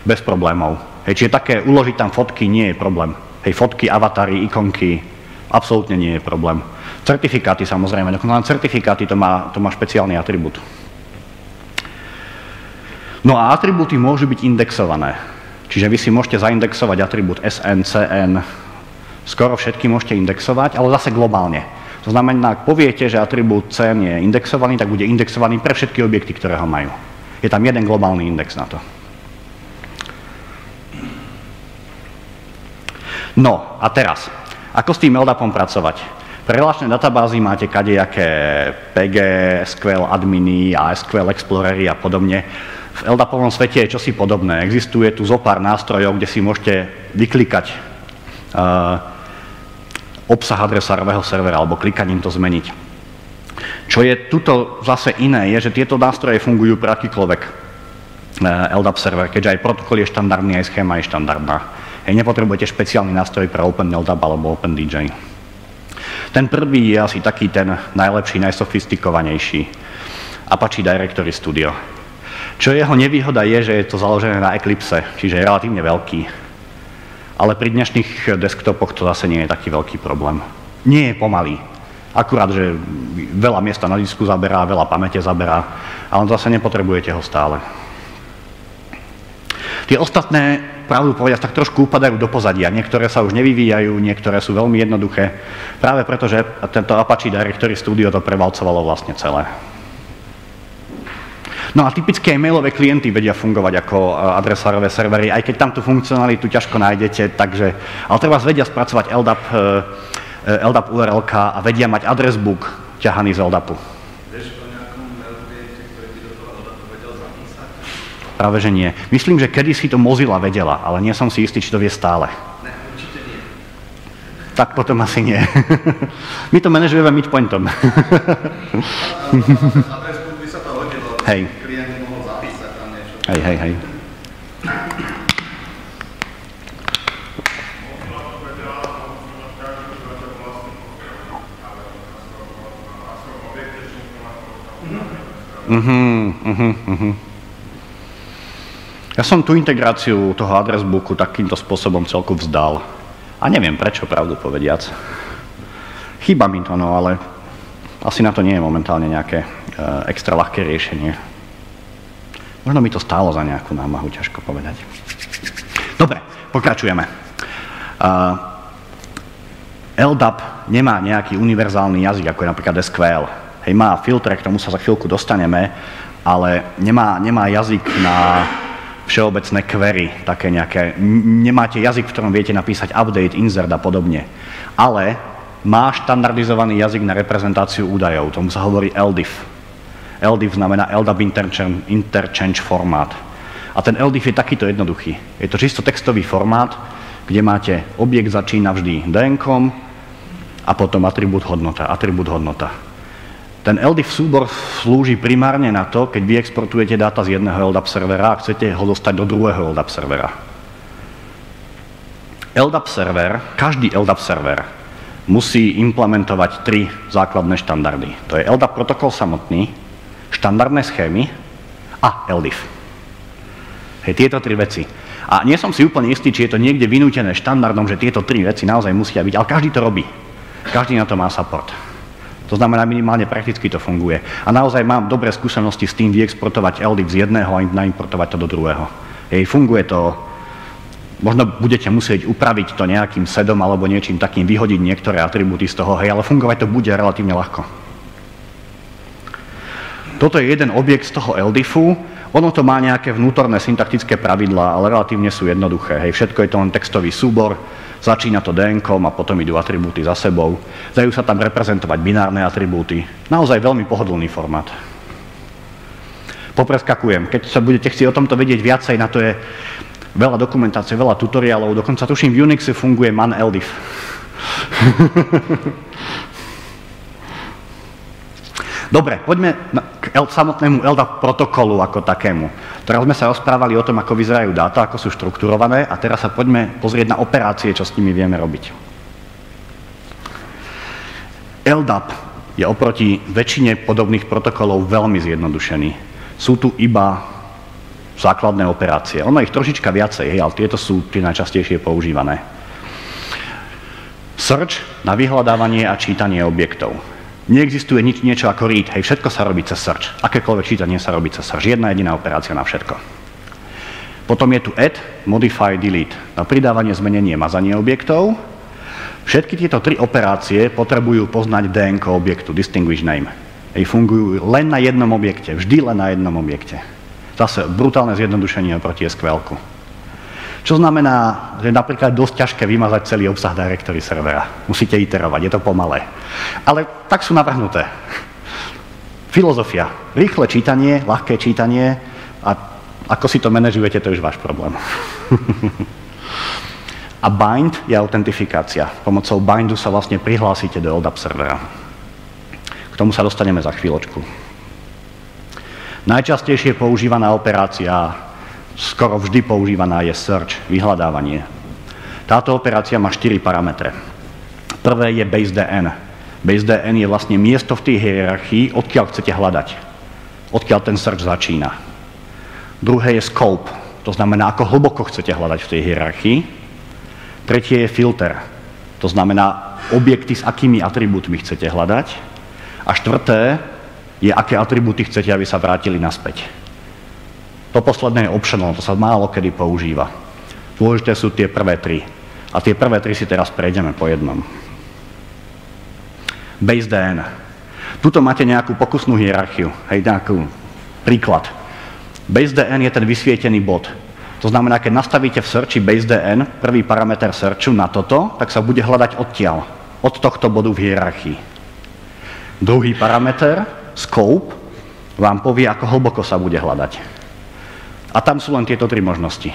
bez problémov. Hej, čiže také uložiť tam fotky nie je problém. Hej, fotky, avatary, ikonky, absolútne nie je problém. Certifikáty samozrejme, dokonca certifikáty to má, to má špeciálny atribút. No a atribúty môžu byť indexované. Čiže vy si môžete zaindexovať atribút SN, CN, skoro všetky môžete indexovať, ale zase globálne. To znamená, ak poviete, že atribút CN je indexovaný, tak bude indexovaný pre všetky objekty, ktoré ho majú. Je tam jeden globálny index na to. No a teraz, ako s tým LDAPom pracovať? Pre relačné databázy máte kadejaké PG, SQL adminy a SQL Explorery a podobne v LDAPovom svete je čosi podobné. Existuje tu zo pár nástrojov, kde si môžete vyklikať uh, obsah adresárového servera alebo klikaním to zmeniť. Čo je tuto zase iné, je, že tieto nástroje fungujú pre akýkoľvek uh, LDAP server, keďže aj protokol je štandardný, aj schéma je štandardná. Hej, nepotrebujete špeciálny nástroj pre OpenLDAP alebo OpenDJ. Ten prvý je asi taký ten najlepší, najsofistikovanejší. Apache Directory Studio. Čo jeho nevýhoda je, že je to založené na Eclipse, čiže je relatívne veľký. Ale pri dnešných desktopoch to zase nie je taký veľký problém. Nie je pomalý. Akurát, že veľa miesta na disku zaberá, veľa pamäte zaberá, ale zase nepotrebujete ho stále. Tie ostatné, pravdu povedať, tak trošku upadajú do pozadia. Niektoré sa už nevyvíjajú, niektoré sú veľmi jednoduché, práve preto, že tento Apache Directory Studio to prevalcovalo vlastne celé. No a typické mailové klienty vedia fungovať ako e, adresárové servery, aj keď tam tú funkcionalitu ťažko nájdete, takže, ale treba vedia spracovať LDAP, e, e, LDAP URLK a vedia mať adresbook ťahaný z LDAPu. Práve, že nie. Myslím, že kedysi to Mozilla vedela, ale nie som si istý, či to vie stále. Ne, určite nie. Tak potom asi nie. *laughs* My to manažujeme midpointom. *laughs* Hej. Hej, hej, hej. Uh-huh, uh-huh, uh-huh. Ja som tú integráciu toho adresbooku takýmto spôsobom celku vzdal. A neviem prečo, pravdu povediac. Chýba mi to, no ale asi na to nie je momentálne nejaké uh, extra ľahké riešenie. Možno mi to stálo za nejakú námahu, ťažko povedať. Dobre, pokračujeme. Uh, LDAP nemá nejaký univerzálny jazyk, ako je napríklad SQL. Hej, má filtre, k tomu sa za chvíľku dostaneme, ale nemá, nemá jazyk na všeobecné query, také nejaké, nemáte jazyk, v ktorom viete napísať update, insert a podobne. Ale má štandardizovaný jazyk na reprezentáciu údajov, tomu sa hovorí LDIF. LDIF znamená LDAP Interchange, Interchange Format. A ten LDIF je takýto jednoduchý. Je to čisto textový formát, kde máte objekt začína vždy dnk a potom atribút hodnota, atribút hodnota. Ten LDIF súbor slúži primárne na to, keď vy exportujete dáta z jedného LDAP servera a chcete ho dostať do druhého LDAP servera. LDAP server, každý LDAP server musí implementovať tri základné štandardy. To je LDAP protokol samotný, štandardné schémy a LDIF. Hej, tieto tri veci. A nie som si úplne istý, či je to niekde vynútené štandardom, že tieto tri veci naozaj musia byť, ale každý to robí. Každý na to má support. To znamená, minimálne prakticky to funguje. A naozaj mám dobré skúsenosti s tým vyexportovať LDIF z jedného a naimportovať to do druhého. Hej, funguje to, možno budete musieť upraviť to nejakým sedom alebo niečím takým, vyhodiť niektoré atribúty z toho, hej, ale fungovať to bude relatívne ľahko. Toto je jeden objekt z toho LDIFu, ono to má nejaké vnútorné syntaktické pravidlá, ale relatívne sú jednoduché. Hej, všetko je to len textový súbor, začína to dnk a potom idú atribúty za sebou. Dajú sa tam reprezentovať binárne atribúty. Naozaj veľmi pohodlný formát. Popreskakujem. Keď sa budete chcieť o tomto vedieť viacej, na to je veľa dokumentácie, veľa tutoriálov, dokonca tuším v Unixe funguje man LDIF. *laughs* Dobre, poďme k samotnému LDAP protokolu ako takému. Teraz sme sa rozprávali o tom, ako vyzerajú dáta, ako sú štrukturované a teraz sa poďme pozrieť na operácie, čo s nimi vieme robiť. LDAP je oproti väčšine podobných protokolov veľmi zjednodušený. Sú tu iba základné operácie. Ono ich trošička viacej, ale tieto sú tie najčastejšie používané. Search na vyhľadávanie a čítanie objektov Neexistuje nič, niečo ako read, hej, všetko sa robí cez search. Akékoľvek čítanie sa robí cez search. Jedna jediná operácia na všetko. Potom je tu add, modify, delete. Na pridávanie, zmenenie, mazanie objektov. Všetky tieto tri operácie potrebujú poznať DNK objektu, distinguish name. Hej, fungujú len na jednom objekte, vždy len na jednom objekte. Zase brutálne zjednodušenie oproti SQL. Čo znamená, že napríklad dosť ťažké vymazať celý obsah directory servera. Musíte iterovať, je to pomalé. Ale tak sú navrhnuté. Filozofia. Rýchle čítanie, ľahké čítanie a ako si to manažujete, to je už váš problém. *laughs* a bind je autentifikácia. Pomocou bindu sa vlastne prihlásite do LDAP servera. K tomu sa dostaneme za chvíľočku. Najčastejšie používaná operácia skoro vždy používaná je search, vyhľadávanie. Táto operácia má 4 parametre. Prvé je BaseDN. BaseDN je vlastne miesto v tej hierarchii, odkiaľ chcete hľadať. Odkiaľ ten search začína. Druhé je scope, to znamená, ako hlboko chcete hľadať v tej hierarchii. Tretie je filter, to znamená objekty, s akými atribútmi chcete hľadať. A štvrté je, aké atribúty chcete, aby sa vrátili naspäť. To posledné je optional, to sa málo kedy používa. Dôležité sú tie prvé tri. A tie prvé tri si teraz prejdeme po jednom. Base DN. Tuto máte nejakú pokusnú hierarchiu, hej, nejakú príklad. Base DN je ten vysvietený bod. To znamená, keď nastavíte v searchi DN prvý parameter searchu na toto, tak sa bude hľadať odtiaľ, od tohto bodu v hierarchii. Druhý parameter, scope, vám povie, ako hlboko sa bude hľadať. A tam sú len tieto tri možnosti.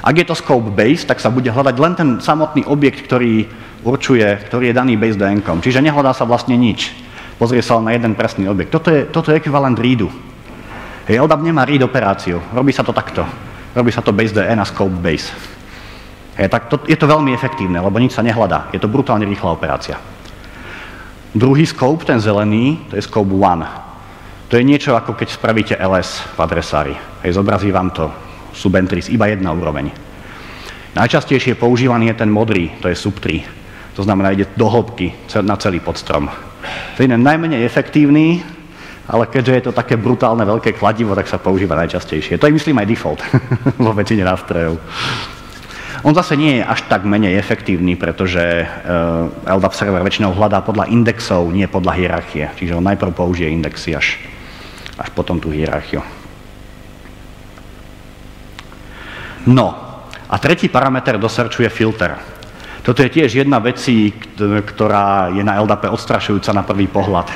Ak je to scope base, tak sa bude hľadať len ten samotný objekt, ktorý určuje, ktorý je daný base DNK. Čiže nehľadá sa vlastne nič. Pozrie sa len na jeden presný objekt. Toto je, toto je ekvivalent readu. Hej, LDAP nemá read operáciu. Robí sa to takto. Robí sa to base DN a scope base. Hej, tak to, je to veľmi efektívne, lebo nič sa nehľadá. Je to brutálne rýchla operácia. Druhý scope, ten zelený, to je scope 1. To je niečo ako keď spravíte ls v adresári. Hej, zobrazí vám to subentries, iba jedna úroveň. Najčastejšie používaný je ten modrý, to je sub3. To znamená, ide do hĺbky na celý podstrom. To je najmenej efektívny, ale keďže je to také brutálne veľké kladivo, tak sa používa najčastejšie. To je myslím aj default *laughs* vo väčšine nástrojov. On zase nie je až tak menej efektívny, pretože uh, LDAP server väčšinou hľadá podľa indexov, nie podľa hierarchie. Čiže on najprv použije indexy až až potom tú hierarchiu. No, a tretí parameter do searchu je filter. Toto je tiež jedna vecí, ktorá je na LDAP odstrašujúca na prvý pohľad.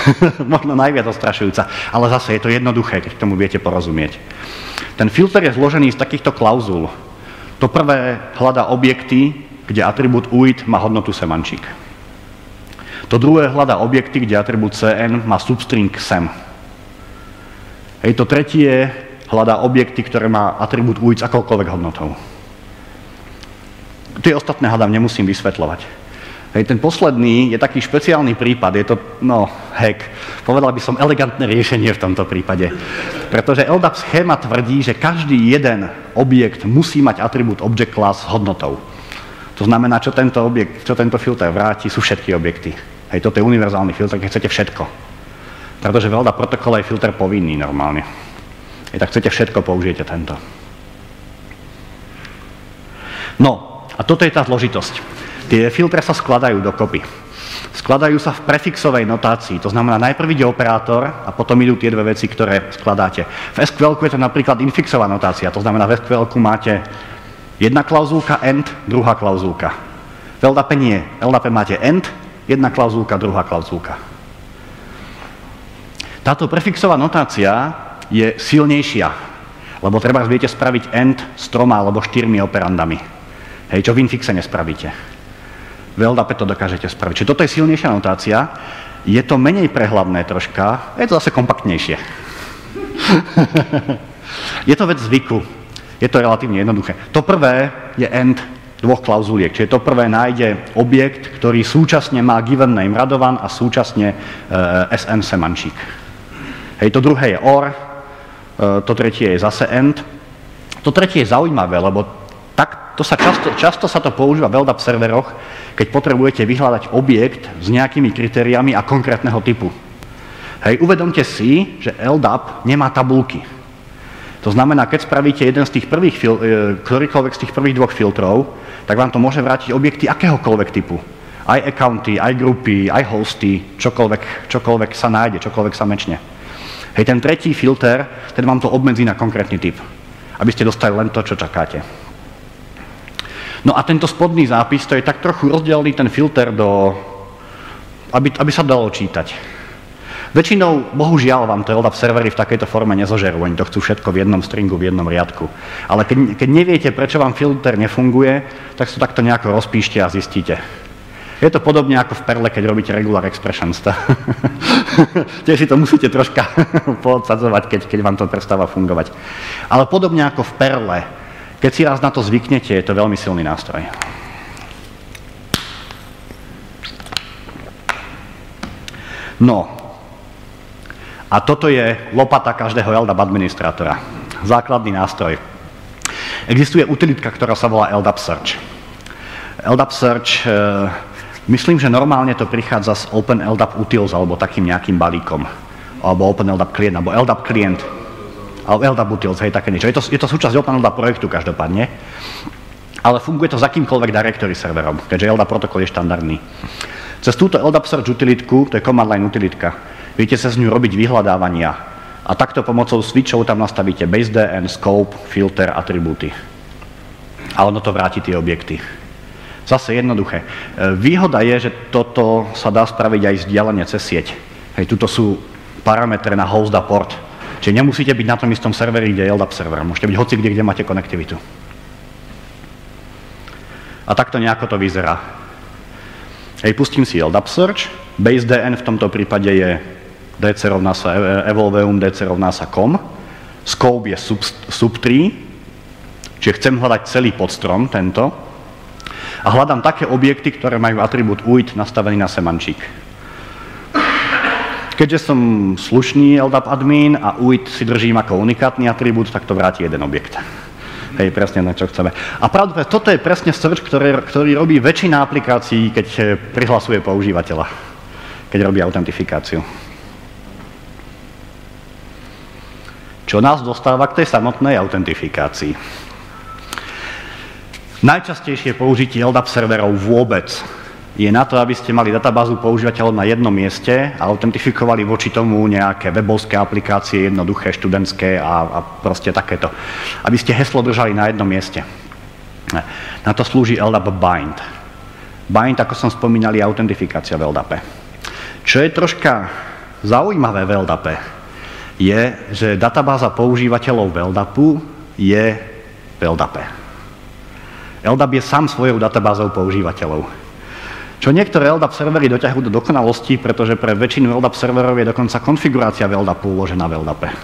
*laughs* Možno najviac odstrašujúca, ale zase je to jednoduché, keď tomu viete porozumieť. Ten filter je zložený z takýchto klauzul. To prvé hľadá objekty, kde atribút UID má hodnotu semančík. To druhé hľadá objekty, kde atribút CN má substring sem. Hej, to tretie hľadá objekty, ktoré má atribút UID s akoľkoľvek hodnotou. Tie ostatné hádam nemusím vysvetľovať. Hej, ten posledný je taký špeciálny prípad, je to, no, hack. Povedal by som elegantné riešenie v tomto prípade. Pretože LDAP schéma tvrdí, že každý jeden objekt musí mať atribút object class s hodnotou. To znamená, čo tento, objekt, čo tento filter vráti, sú všetky objekty. Hej, toto je univerzálny filter, keď chcete všetko. Pretože v LDAP protokole je filter povinný normálne. Hej, tak chcete všetko, použijete tento. No, a toto je tá zložitosť. Tie filtre sa skladajú dokopy. Skladajú sa v prefixovej notácii, to znamená najprv ide operátor a potom idú tie dve veci, ktoré skladáte. V SQL je to napríklad infixová notácia, to znamená v SQL máte jedna klauzulka end, druhá klauzulka. V LDAP nie. V LDAP máte end, jedna klauzulka, druhá klauzulka. Táto prefixová notácia je silnejšia, lebo treba viete spraviť end s troma alebo štyrmi operandami. Hej, čo v Infixe nespravíte. V LDAP to dokážete spraviť. Čiže toto je silnejšia notácia, je to menej prehľadné troška, je to zase kompaktnejšie. *laughs* je to vec zvyku, je to relatívne jednoduché. To prvé je end dvoch klauzuliek, čiže to prvé nájde objekt, ktorý súčasne má given name Radovan a súčasne e, SN semančík. Hej, to druhé je OR, e, to tretie je zase end. To tretie je zaujímavé, lebo tak to sa často, často sa to používa v LDAP serveroch, keď potrebujete vyhľadať objekt s nejakými kritériami a konkrétneho typu. Hej, uvedomte si, že LDAP nemá tabulky. To znamená, keď spravíte jeden z tých prvých, e, ktorýkoľvek z tých prvých dvoch filtrov, tak vám to môže vrátiť objekty akéhokoľvek typu. Aj accounty, aj grupy, aj hosty, čokoľvek, čokoľvek sa nájde, čokoľvek sa mečne. Hej, ten tretí filter, ten vám to obmedzí na konkrétny typ, aby ste dostali len to, čo čakáte. No a tento spodný zápis, to je tak trochu rozdelený ten filter do, aby, aby sa dalo čítať. Väčšinou, bohužiaľ, vám to LDAP servery v takejto forme nezožerú, oni to chcú všetko v jednom stringu, v jednom riadku. Ale keď, keď neviete, prečo vám filter nefunguje, tak to takto nejako rozpíšte a zistíte. Je to podobne ako v Perle, keď robíte regular expressions. *laughs* Tiež si to musíte troška *laughs* poodsadzovať, keď, keď vám to prestáva fungovať. Ale podobne ako v Perle, keď si raz na to zvyknete, je to veľmi silný nástroj. No, a toto je lopata každého LDAP administrátora. Základný nástroj. Existuje utilitka, ktorá sa volá LDAP Search. LDAP Search, e, myslím, že normálne to prichádza z Open LDAP Utils alebo takým nejakým balíkom. Alebo Open LDAP Client, alebo LDAP Client alebo LDAP Utils, hej, také niečo. Je to, je to súčasť OpenLDAP projektu každopádne, ale funguje to s akýmkoľvek directory serverom, keďže LDAP protokol je štandardný. Cez túto LDAP Search utilitku, to je command line utilitka, viete sa z ňu robiť vyhľadávania a takto pomocou switchov tam nastavíte BaseDN, scope, filter, atribúty. A ono to vráti tie objekty. Zase jednoduché. E, výhoda je, že toto sa dá spraviť aj vzdialenie cez sieť. Hej, tuto sú parametre na host a port. Čiže nemusíte byť na tom istom serveri, kde je LDAP server. Môžete byť hoci kde, kde máte konektivitu. A takto nejako to vyzerá. Hej, pustím si LDAP search. Base DN v tomto prípade je dc rovná sa evolveum, dc rovná sa com. Scope je sub, sub 3, čiže chcem hľadať celý podstrom, tento. A hľadám také objekty, ktoré majú atribút UID nastavený na semančík. Keďže som slušný LDAP admin a UID si držím ako unikátny atribút, tak to vráti jeden objekt. Hej, presne na čo chceme. A pravda, toto je presne search, ktorý, ktorý robí väčšina aplikácií, keď eh, prihlasuje používateľa, keď robí autentifikáciu. Čo nás dostáva k tej samotnej autentifikácii. Najčastejšie použitie LDAP serverov vôbec je na to, aby ste mali databázu používateľov na jednom mieste a autentifikovali voči tomu nejaké webovské aplikácie, jednoduché, študentské a, a proste takéto. Aby ste heslo držali na jednom mieste. Na to slúži LDAP Bind. Bind, ako som spomínal, je autentifikácia v LDAP. Čo je troška zaujímavé v LDAP, je, že databáza používateľov v LDAPu je v LDAP. LDAP je sám svojou databázou používateľov. Čo niektoré LDAP servery doťahujú do dokonalosti, pretože pre väčšinu LDAP serverov je dokonca konfigurácia v LDAPu uložená v LDAPe. *laughs*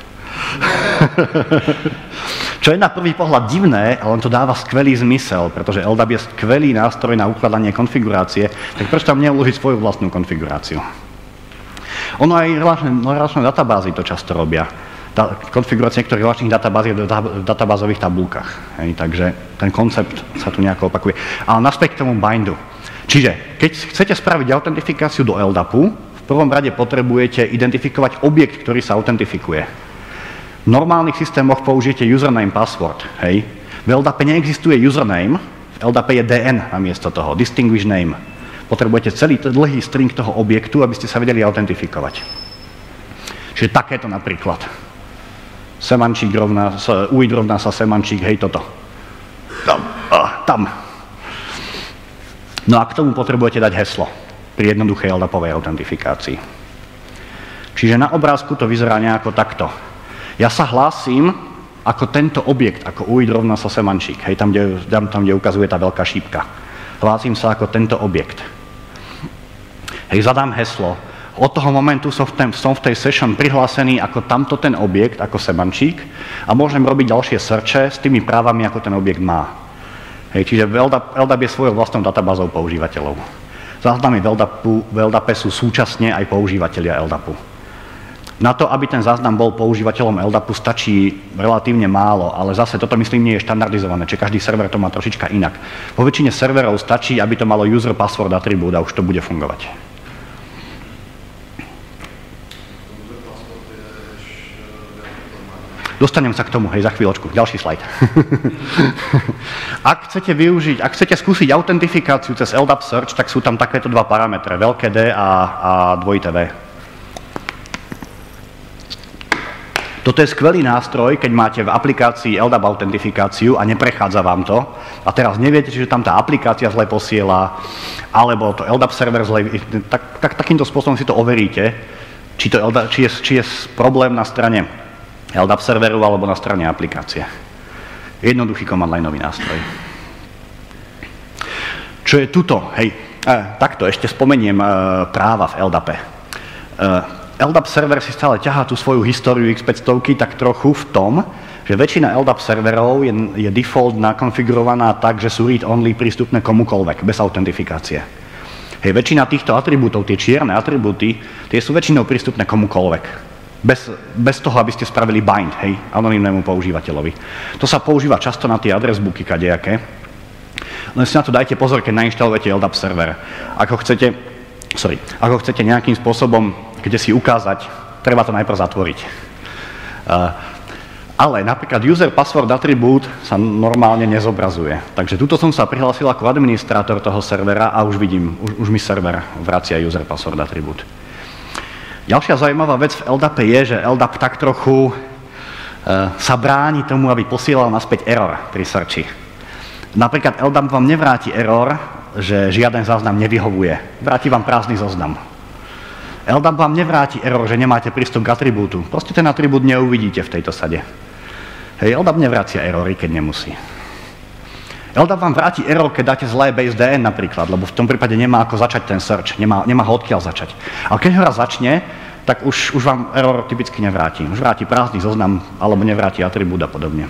Čo je na prvý pohľad divné, ale to dáva skvelý zmysel, pretože LDAP je skvelý nástroj na ukladanie konfigurácie, tak prečo tam neuložiť svoju vlastnú konfiguráciu? Ono aj relačné, relačné databázy to často robia. Konfigurácie niektorých relačných databáz je v databázových tabulkách. Hej, takže ten koncept sa tu nejako opakuje. Ale naspäť k tomu bindu. Čiže keď chcete spraviť autentifikáciu do LDAPu, v prvom rade potrebujete identifikovať objekt, ktorý sa autentifikuje. V normálnych systémoch použijete username, password. Hej. V LDAP neexistuje username, v LDAP je DN namiesto toho, distinguish name. Potrebujete celý dlhý string toho objektu, aby ste sa vedeli autentifikovať. Čiže takéto napríklad. Semančík rovná, UID rovná sa semančík, hej toto. Tam, a, tam. No a k tomu potrebujete dať heslo pri jednoduchej LDAPovej autentifikácii. Čiže na obrázku to vyzerá nejako takto. Ja sa hlásim ako tento objekt, ako UID rovná sa semančík, hej, tam, kde, tam, tam, kde ukazuje tá veľká šípka. Hlásim sa ako tento objekt. Hej, zadám heslo. Od toho momentu som v, ten, som v tej session prihlásený ako tamto ten objekt, ako semančík a môžem robiť ďalšie searche s tými právami, ako ten objekt má. Hej, čiže LDAP, LDAP je svojou vlastnou databázou používateľov. Záznamy v, LDAPu, v LDAP sú súčasne aj používateľia LDAPu. Na to, aby ten záznam bol používateľom LDAPu, stačí relatívne málo, ale zase toto myslím nie je štandardizované, čiže každý server to má trošička inak. Po väčšine serverov stačí, aby to malo user password atribút a už to bude fungovať. Dostanem sa k tomu, hej, za chvíľočku. Ďalší slajd. *laughs* ak chcete využiť, ak chcete skúsiť autentifikáciu cez LDAP Search, tak sú tam takéto dva parametre, veľké D a, a dvojité V. Toto je skvelý nástroj, keď máte v aplikácii LDAP autentifikáciu a neprechádza vám to a teraz neviete, či tam tá aplikácia zle posiela, alebo to LDAP server zle, tak, tak, takýmto spôsobom si to overíte, či, to LDAP, či, je, či je problém na strane LDAP serveru alebo na strane aplikácie. Jednoduchý command lineový nástroj. Čo je tuto? Hej, e, takto ešte spomeniem e, práva v LDAP. E, LDAP server si stále ťahá tú svoju históriu X500 tak trochu v tom, že väčšina LDAP serverov je, je default nakonfigurovaná tak, že sú read-only prístupné komukolvek, bez autentifikácie. Hej, väčšina týchto atribútov, tie čierne atribúty, tie sú väčšinou prístupné komukolvek. Bez, bez toho, aby ste spravili bind, hej, anonimnému používateľovi. To sa používa často na tie adresbooky kadejaké. Len si na to dajte pozor, keď nainštalujete LDAP server. Ako chcete, sorry, ako chcete nejakým spôsobom, kde si ukázať, treba to najprv zatvoriť. Uh, ale napríklad user password atribút sa normálne nezobrazuje. Takže tuto som sa prihlásil ako administrátor toho servera a už vidím, už, už mi server vracia user password atribút. Ďalšia zaujímavá vec v LDAP je, že LDAP tak trochu e, sa bráni tomu, aby posielal naspäť error pri searchi. Napríklad LDAP vám nevráti error, že žiaden záznam nevyhovuje. Vráti vám prázdny zoznam. LDAP vám nevráti error, že nemáte prístup k atribútu. Proste ten atribút neuvidíte v tejto sade. Hej, LDAP nevrácia erory, keď nemusí. LDAP vám vráti error, keď dáte zlé base DN napríklad, lebo v tom prípade nemá ako začať ten search, nemá, nemá ho odkiaľ začať. Ale keď ho raz začne, tak už, už vám error typicky nevráti. Už vráti prázdny zoznam, alebo nevráti atribút a podobne.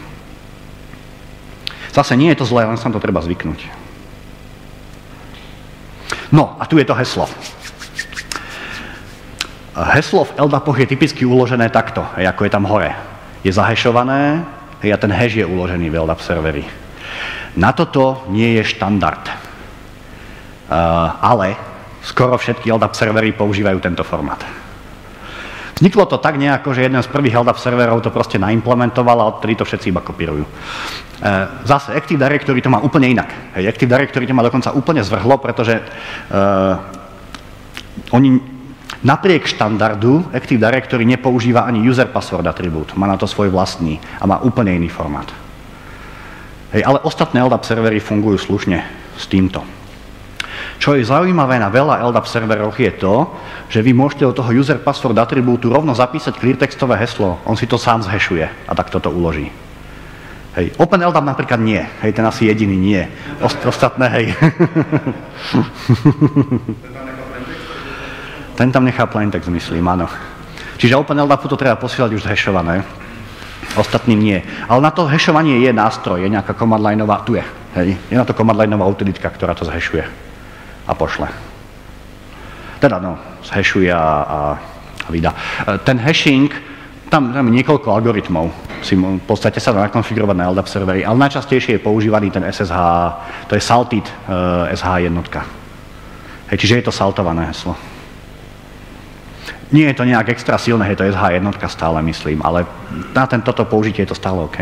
Zase nie je to zlé, len sa to treba zvyknúť. No a tu je to heslo. Heslo v LDAPoch je typicky uložené takto, ako je tam hore. Je zahešované a ten hash je uložený v LDAP serveri. Na toto nie je štandard. Uh, ale skoro všetky LDAP servery používajú tento formát. Vzniklo to tak nejako, že jeden z prvých LDAP serverov to proste naimplementoval a odtedy to všetci iba kopírujú. E, zase Active Directory to má úplne inak. Active Directory to má dokonca úplne zvrhlo, pretože uh, oni napriek štandardu Active Directory nepoužíva ani user password atribút. Má na to svoj vlastný a má úplne iný formát. Hej, ale ostatné LDAP servery fungujú slušne s týmto. Čo je zaujímavé na veľa LDAP serveroch je to, že vy môžete do toho user password atribútu rovno zapísať cleartextové heslo, on si to sám zhešuje a tak toto uloží. Hej, Open LDAP napríklad nie, hej, ten asi jediný nie. Ost- ostatné, hej. *laughs* ten tam nechá plaintext, myslím, áno. Čiže Open LDAPu to treba posielať už zhešované. Ostatní nie. Ale na to hešovanie je nástroj, je nejaká command lineová, tu je. Hej. Je na to command lineová utilitka, ktorá to zhešuje a pošle. Teda no, zhešuje a, a, a vydá. E, ten hashing, tam, tam niekoľko algoritmov, si v podstate sa dá nakonfigurovať na LDAP servery, ale najčastejšie je používaný ten SSH, to je salted uh, SH jednotka. Hej, čiže je to saltované heslo. Nie je to nejak extra silné, je to SH jednotka stále, myslím, ale na ten, toto použitie je to stále OK.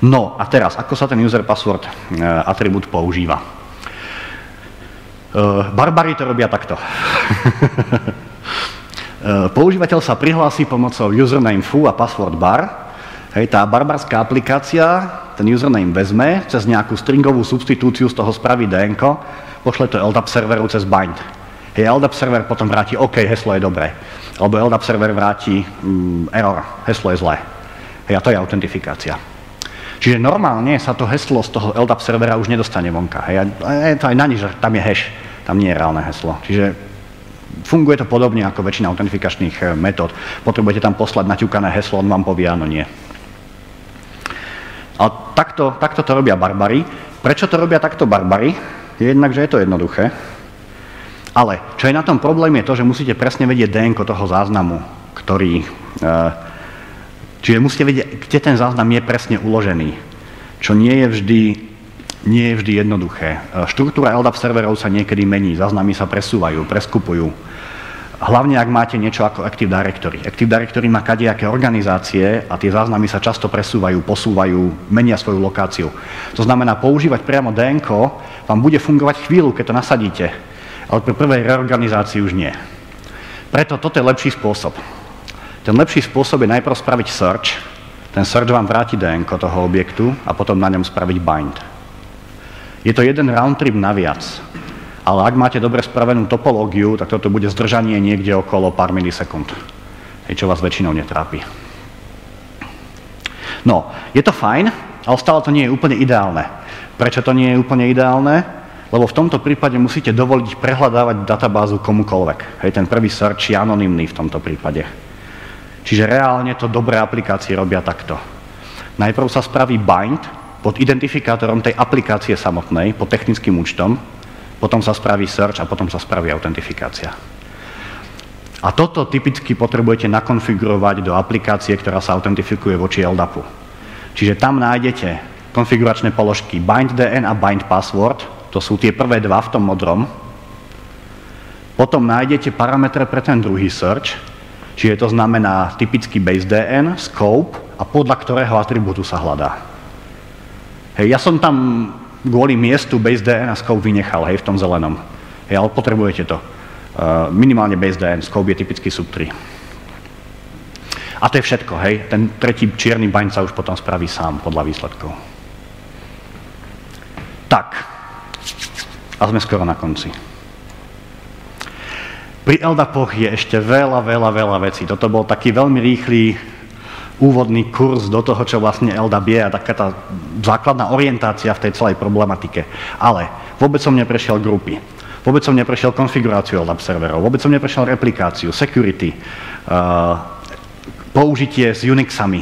No a teraz, ako sa ten user password e, atribút používa? E, barbary to robia takto. *laughs* E, používateľ sa prihlási pomocou username foo a password bar. Hej, tá barbarská aplikácia ten username vezme, cez nejakú stringovú substitúciu z toho spraví DNK, pošle to LDAP serveru cez bind. Hej, LDAP server potom vráti OK, heslo je dobré. Alebo LDAP server vráti mm, error, heslo je zlé. Hej, a to je autentifikácia. Čiže normálne sa to heslo z toho LDAP servera už nedostane vonka. Hej. A je to aj na nič, tam je hash, tam nie je reálne heslo. Čiže funguje to podobne ako väčšina autentifikačných eh, metód. Potrebujete tam poslať naťukané heslo, on vám povie áno, nie. A takto, takto to robia barbary. Prečo to robia takto barbary? Je jednak, že je to jednoduché. Ale čo je na tom problém je to, že musíte presne vedieť DNK toho záznamu, ktorý, e, Čiže musíte vedieť, kde ten záznam je presne uložený, čo nie je vždy, nie je vždy jednoduché. E, štruktúra LDAP serverov sa niekedy mení, záznamy sa presúvajú, preskupujú. Hlavne, ak máte niečo ako Active Directory. Active Directory má kadejaké organizácie a tie záznamy sa často presúvajú, posúvajú, menia svoju lokáciu. To znamená, používať priamo DNK vám bude fungovať chvíľu, keď to nasadíte, ale pri prvej reorganizácii už nie. Preto toto je lepší spôsob. Ten lepší spôsob je najprv spraviť search. Ten search vám vráti DNK toho objektu a potom na ňom spraviť bind. Je to jeden round trip naviac. Ale ak máte dobre spravenú topológiu, tak toto bude zdržanie niekde okolo pár milisekúnd. Čo vás väčšinou netrápi. No, je to fajn, ale stále to nie je úplne ideálne. Prečo to nie je úplne ideálne? Lebo v tomto prípade musíte dovoliť prehľadávať databázu komukoľvek. Hej, ten prvý search je anonymný v tomto prípade. Čiže reálne to dobré aplikácie robia takto. Najprv sa spraví bind pod identifikátorom tej aplikácie samotnej, pod technickým účtom, potom sa spraví search a potom sa spraví autentifikácia. A toto typicky potrebujete nakonfigurovať do aplikácie, ktorá sa autentifikuje voči LDAPu. Čiže tam nájdete konfiguračné položky bind DN a bind password, to sú tie prvé dva v tom modrom. Potom nájdete parametre pre ten druhý search, Čiže to znamená typický base DN, scope a podľa ktorého atribútu sa hľadá. Hej, ja som tam kvôli miestu base DN a scope vynechal, hej, v tom zelenom. Hej, ale potrebujete to. Uh, minimálne base DN, scope je typický sub 3. A to je všetko, hej. Ten tretí čierny bind sa už potom spraví sám podľa výsledkov. Tak. A sme skoro na konci. Pri LDAPoch je ešte veľa, veľa, veľa vecí. Toto bol taký veľmi rýchly úvodný kurz do toho, čo vlastne LDAP je a taká tá základná orientácia v tej celej problematike. Ale vôbec som neprešiel grupy. Vôbec som neprešiel konfiguráciu LDAP serverov, vôbec som neprešiel replikáciu, security, uh, použitie s Unixami.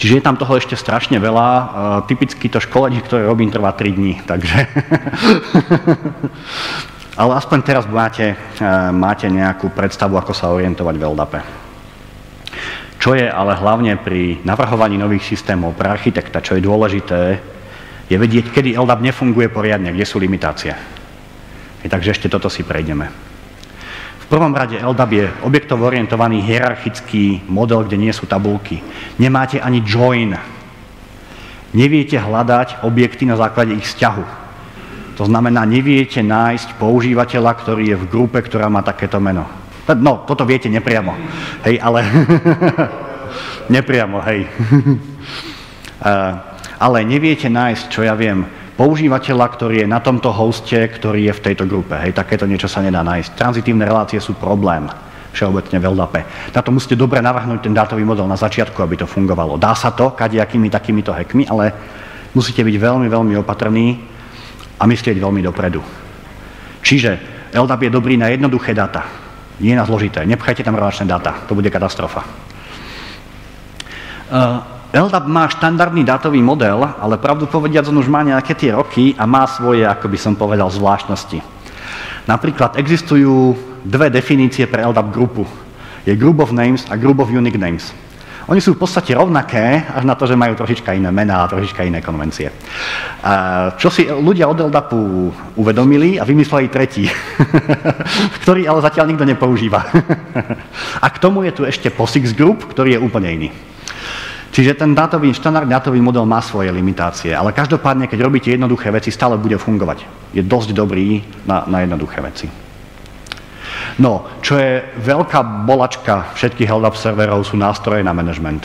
Čiže je tam toho ešte strašne veľa. Uh, typicky to školenie, ktoré robím, trvá 3 dní, takže *laughs* Ale aspoň teraz máte, e, máte nejakú predstavu, ako sa orientovať v LDAPe. Čo je ale hlavne pri navrhovaní nových systémov pre architekta, čo je dôležité, je vedieť, kedy LDAP nefunguje poriadne, kde sú limitácie. takže ešte toto si prejdeme. V prvom rade LDAP je objektovo orientovaný hierarchický model, kde nie sú tabulky. Nemáte ani join. Neviete hľadať objekty na základe ich vzťahu. To znamená, neviete nájsť používateľa, ktorý je v grupe, ktorá má takéto meno. No, toto viete nepriamo. Hej, ale... *laughs* nepriamo, hej. *laughs* ale neviete nájsť, čo ja viem, používateľa, ktorý je na tomto hoste, ktorý je v tejto grupe. Hej, takéto niečo sa nedá nájsť. Tranzitívne relácie sú problém všeobecne v LDAP. Na to musíte dobre navrhnúť ten dátový model na začiatku, aby to fungovalo. Dá sa to kadejakými takýmito hackmi, ale musíte byť veľmi, veľmi opatrní a myslieť veľmi dopredu. Čiže LDAP je dobrý na jednoduché dáta, nie na zložité. Nepchajte tam relačné dáta, to bude katastrofa. Uh, LDAP má štandardný dátový model, ale pravdu povediac on už má nejaké tie roky a má svoje, ako by som povedal, zvláštnosti. Napríklad existujú dve definície pre LDAP grupu. Je group of names a group of unique names. Oni sú v podstate rovnaké, až na to, že majú trošička iné mená a trošička iné konvencie. Čo si ľudia od LDAPu uvedomili a vymysleli tretí, *laughs* ktorý ale zatiaľ nikto nepoužíva. *laughs* a k tomu je tu ešte POSIX Group, ktorý je úplne iný. Čiže ten dátový, štandardný dátový model má svoje limitácie, ale každopádne, keď robíte jednoduché veci, stále bude fungovať. Je dosť dobrý na, na jednoduché veci. No, čo je veľká bolačka všetkých held-up serverov sú nástroje na management.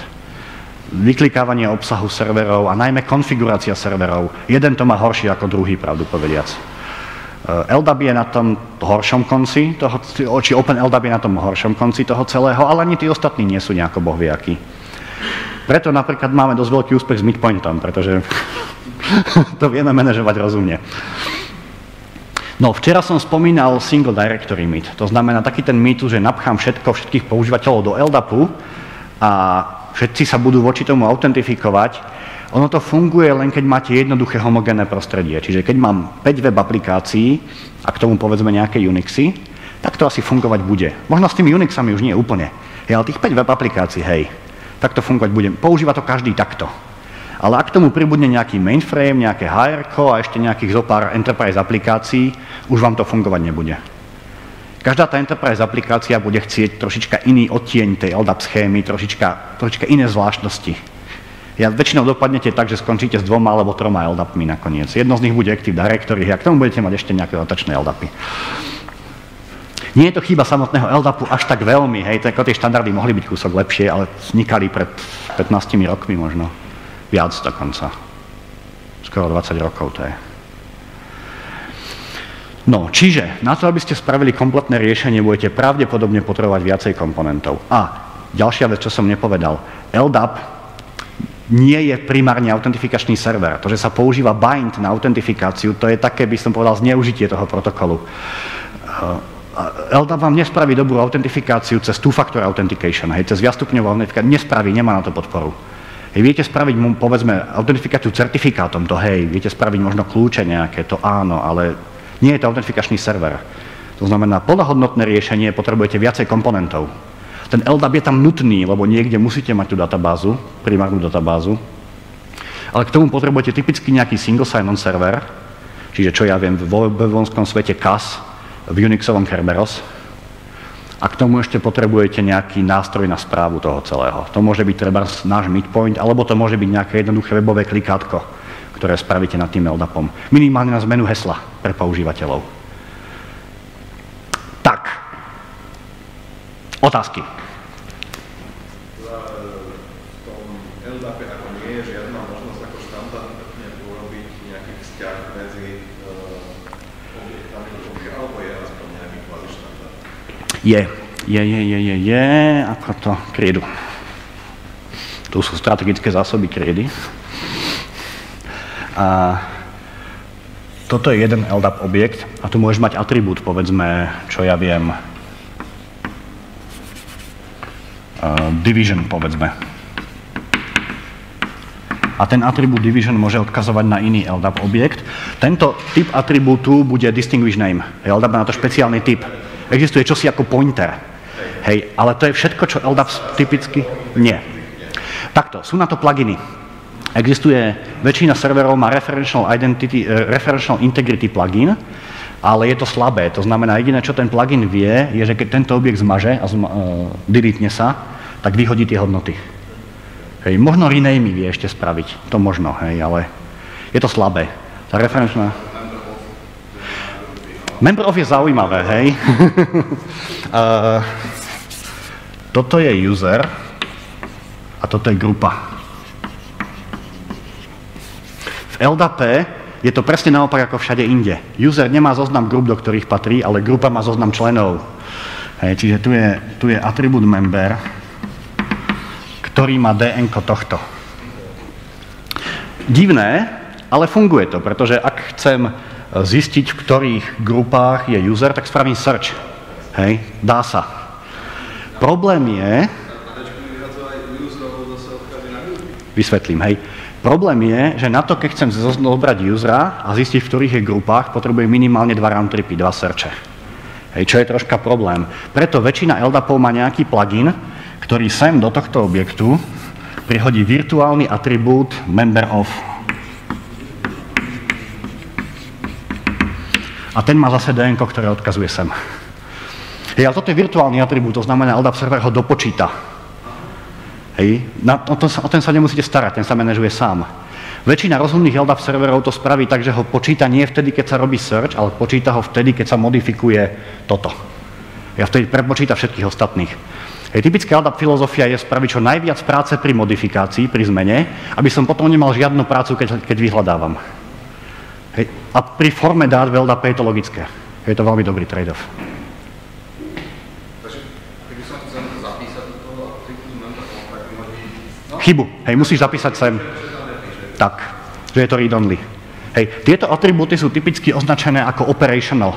Vyklikávanie obsahu serverov a najmä konfigurácia serverov. Jeden to má horší ako druhý, pravdu povediac. Eh, LDAP je na tom horšom konci, toho, či Open LDAP je na tom horšom konci toho celého, ale ani tí ostatní nie sú nejako bohviakí. Preto napríklad máme dosť veľký úspech s midpointom, pretože *laughs* to vieme manažovať rozumne. No, včera som spomínal single directory meet. To znamená taký ten mýtus, že napchám všetko, všetkých používateľov do LDAPu a všetci sa budú voči tomu autentifikovať. Ono to funguje len keď máte jednoduché homogénne prostredie. Čiže keď mám 5 web aplikácií a k tomu povedzme nejaké Unixy, tak to asi fungovať bude. Možno s tými Unixami už nie úplne. Je, ale tých 5 web aplikácií, hej, tak to fungovať bude. Používa to každý takto. Ale ak tomu pribudne nejaký mainframe, nejaké hr a ešte nejakých zopár enterprise aplikácií, už vám to fungovať nebude. Každá tá enterprise aplikácia bude chcieť trošička iný odtieň tej LDAP schémy, trošička, trošička iné zvláštnosti. Ja väčšinou dopadnete tak, že skončíte s dvoma alebo troma LDAPmi nakoniec. Jedno z nich bude Active Directory a k tomu budete mať ešte nejaké dotačné LDAPy. Nie je to chyba samotného LDAPu až tak veľmi, hej, tak tie štandardy mohli byť kúsok lepšie, ale vznikali pred 15 rokmi možno. Viac dokonca. Skoro 20 rokov to je. No, čiže na to, aby ste spravili kompletné riešenie, budete pravdepodobne potrebovať viacej komponentov. A ďalšia vec, čo som nepovedal. LDAP nie je primárne autentifikačný server. To, že sa používa bind na autentifikáciu, to je také, by som povedal, zneužitie toho protokolu LDAP vám nespraví dobrú autentifikáciu cez two-factor authentication, hej, cez viacstupňovú autentifikáciu, nespraví, nemá na to podporu. Viete spraviť povedzme, autentifikáciu certifikátom, to hej, viete spraviť možno kľúče nejaké, to áno, ale nie je to autentifikačný server. To znamená, plnohodnotné riešenie potrebujete viacej komponentov. Ten LDAP je tam nutný, lebo niekde musíte mať tú databázu, primárnu databázu, ale k tomu potrebujete typicky nejaký single sign-on server, čiže čo ja viem, vo webovskom svete CAS, v Unixovom Kerberos. A k tomu ešte potrebujete nejaký nástroj na správu toho celého. To môže byť treba náš midpoint, alebo to môže byť nejaké jednoduché webové klikátko, ktoré spravíte nad tým LDAPom. Minimálne na zmenu hesla pre používateľov. Tak. Otázky. Je, je, je, je, je, je, ako to kriedu. Tu sú strategické zásoby kriedy. A toto je jeden LDAP objekt a tu môžeš mať atribút, povedzme, čo ja viem, uh, division, povedzme. A ten atribút division môže odkazovať na iný LDAP objekt. Tento typ atribútu bude distinguish name. LDAP má na to špeciálny typ. Existuje čosi ako pointer. Hej, ale to je všetko, čo LDAP typicky... Nie. Takto, sú na to pluginy. Existuje, väčšina serverov má referential, identity, uh, referential integrity plugin ale je to slabé. To znamená, jediné, čo ten plugin vie, je, že keď tento objekt zmaže a zma, uh, deletne sa, tak vyhodí tie hodnoty. Hej, možno rename vie ešte spraviť, to možno, hej, ale je to slabé. Tá referenčná... Member of je zaujímavé, hej. *laughs* uh, toto je user a toto je grupa. V LDAP je to presne naopak ako všade inde. User nemá zoznam grup, do ktorých patrí, ale grupa má zoznam členov. Hej, čiže tu je, tu je atribút member, ktorý má DN tohto. Divné, ale funguje to, pretože ak chcem zistiť, v ktorých grupách je user, tak spravím search. Hej, dá sa. Problém je... Vysvetlím, hej. Problém je, že na to, keď chcem zobrať usera a zistiť, v ktorých je grupách, potrebujem minimálne dva roundtripy, dva searche. Hej, čo je troška problém. Preto väčšina LDAPov má nejaký plugin, ktorý sem do tohto objektu prihodí virtuálny atribút member of. A ten má zase DNK, ktoré odkazuje sem. Hej, ale toto je virtuálny atribút, to znamená, LDAP server ho dopočíta. Hej, na, o, to, o ten sa nemusíte starať, ten sa manažuje sám. Väčšina rozumných LDAP serverov to spraví tak, že ho počíta nie vtedy, keď sa robí search, ale počíta ho vtedy, keď sa modifikuje toto. Ja vtedy prepočíta všetkých ostatných. Hej, typická LDAP filozofia je spraviť čo najviac práce pri modifikácii, pri zmene, aby som potom nemal žiadnu prácu, keď, keď vyhľadávam. Hej, a pri forme dát v LDAP je to logické. Je to veľmi dobrý trade-off. Chybu. Hej, musíš zapísať sem. Tak, že je to read-only. Hej, tieto atribúty sú typicky označené ako operational.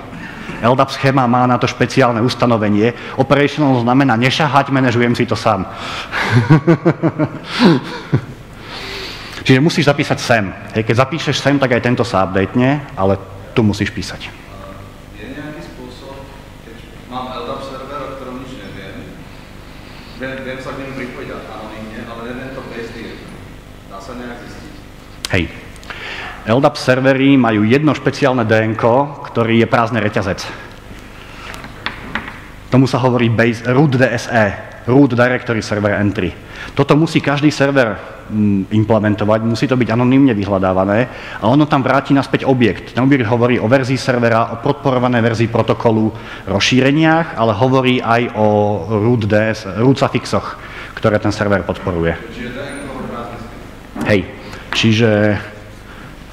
LDAP schéma má na to špeciálne ustanovenie. Operational znamená nešahať, manažujem si to sám. *laughs* Čiže musíš zapísať sem. Hej, keď zapíšeš sem, tak aj tento sa updatene, ale tu musíš písať. Je nejaký spôsob, keď mám LDAP server, o ktorom nič neviem, viem, viem sa k nemu pripojiť anonimne, ale neviem to bez Dá sa nejak zistiť? Hej. LDAP servery majú jedno špeciálne DNK, ktorý je prázdny reťazec. Tomu sa hovorí base, root DSE, root directory server entry. Toto musí každý server implementovať, musí to byť anonymne vyhľadávané a ono tam vráti naspäť objekt. Ten objekt hovorí o verzii servera, o podporované verzii protokolu, rozšíreniach, ale hovorí aj o root, DS, root suffixoch, ktoré ten server podporuje. Hej, čiže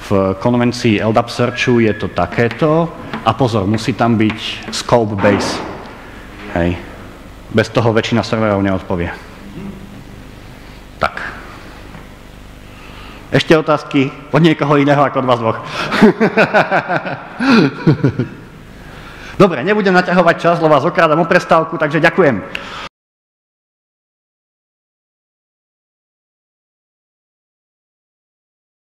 v konvencii LDAP searchu je to takéto a pozor, musí tam byť scope base. Hej. Bez toho väčšina serverov neodpovie. Tak. Ešte otázky od niekoho iného ako od vás dvoch. *laughs* Dobre, nebudem naťahovať čas, lebo vás okrádam o prestávku, takže ďakujem.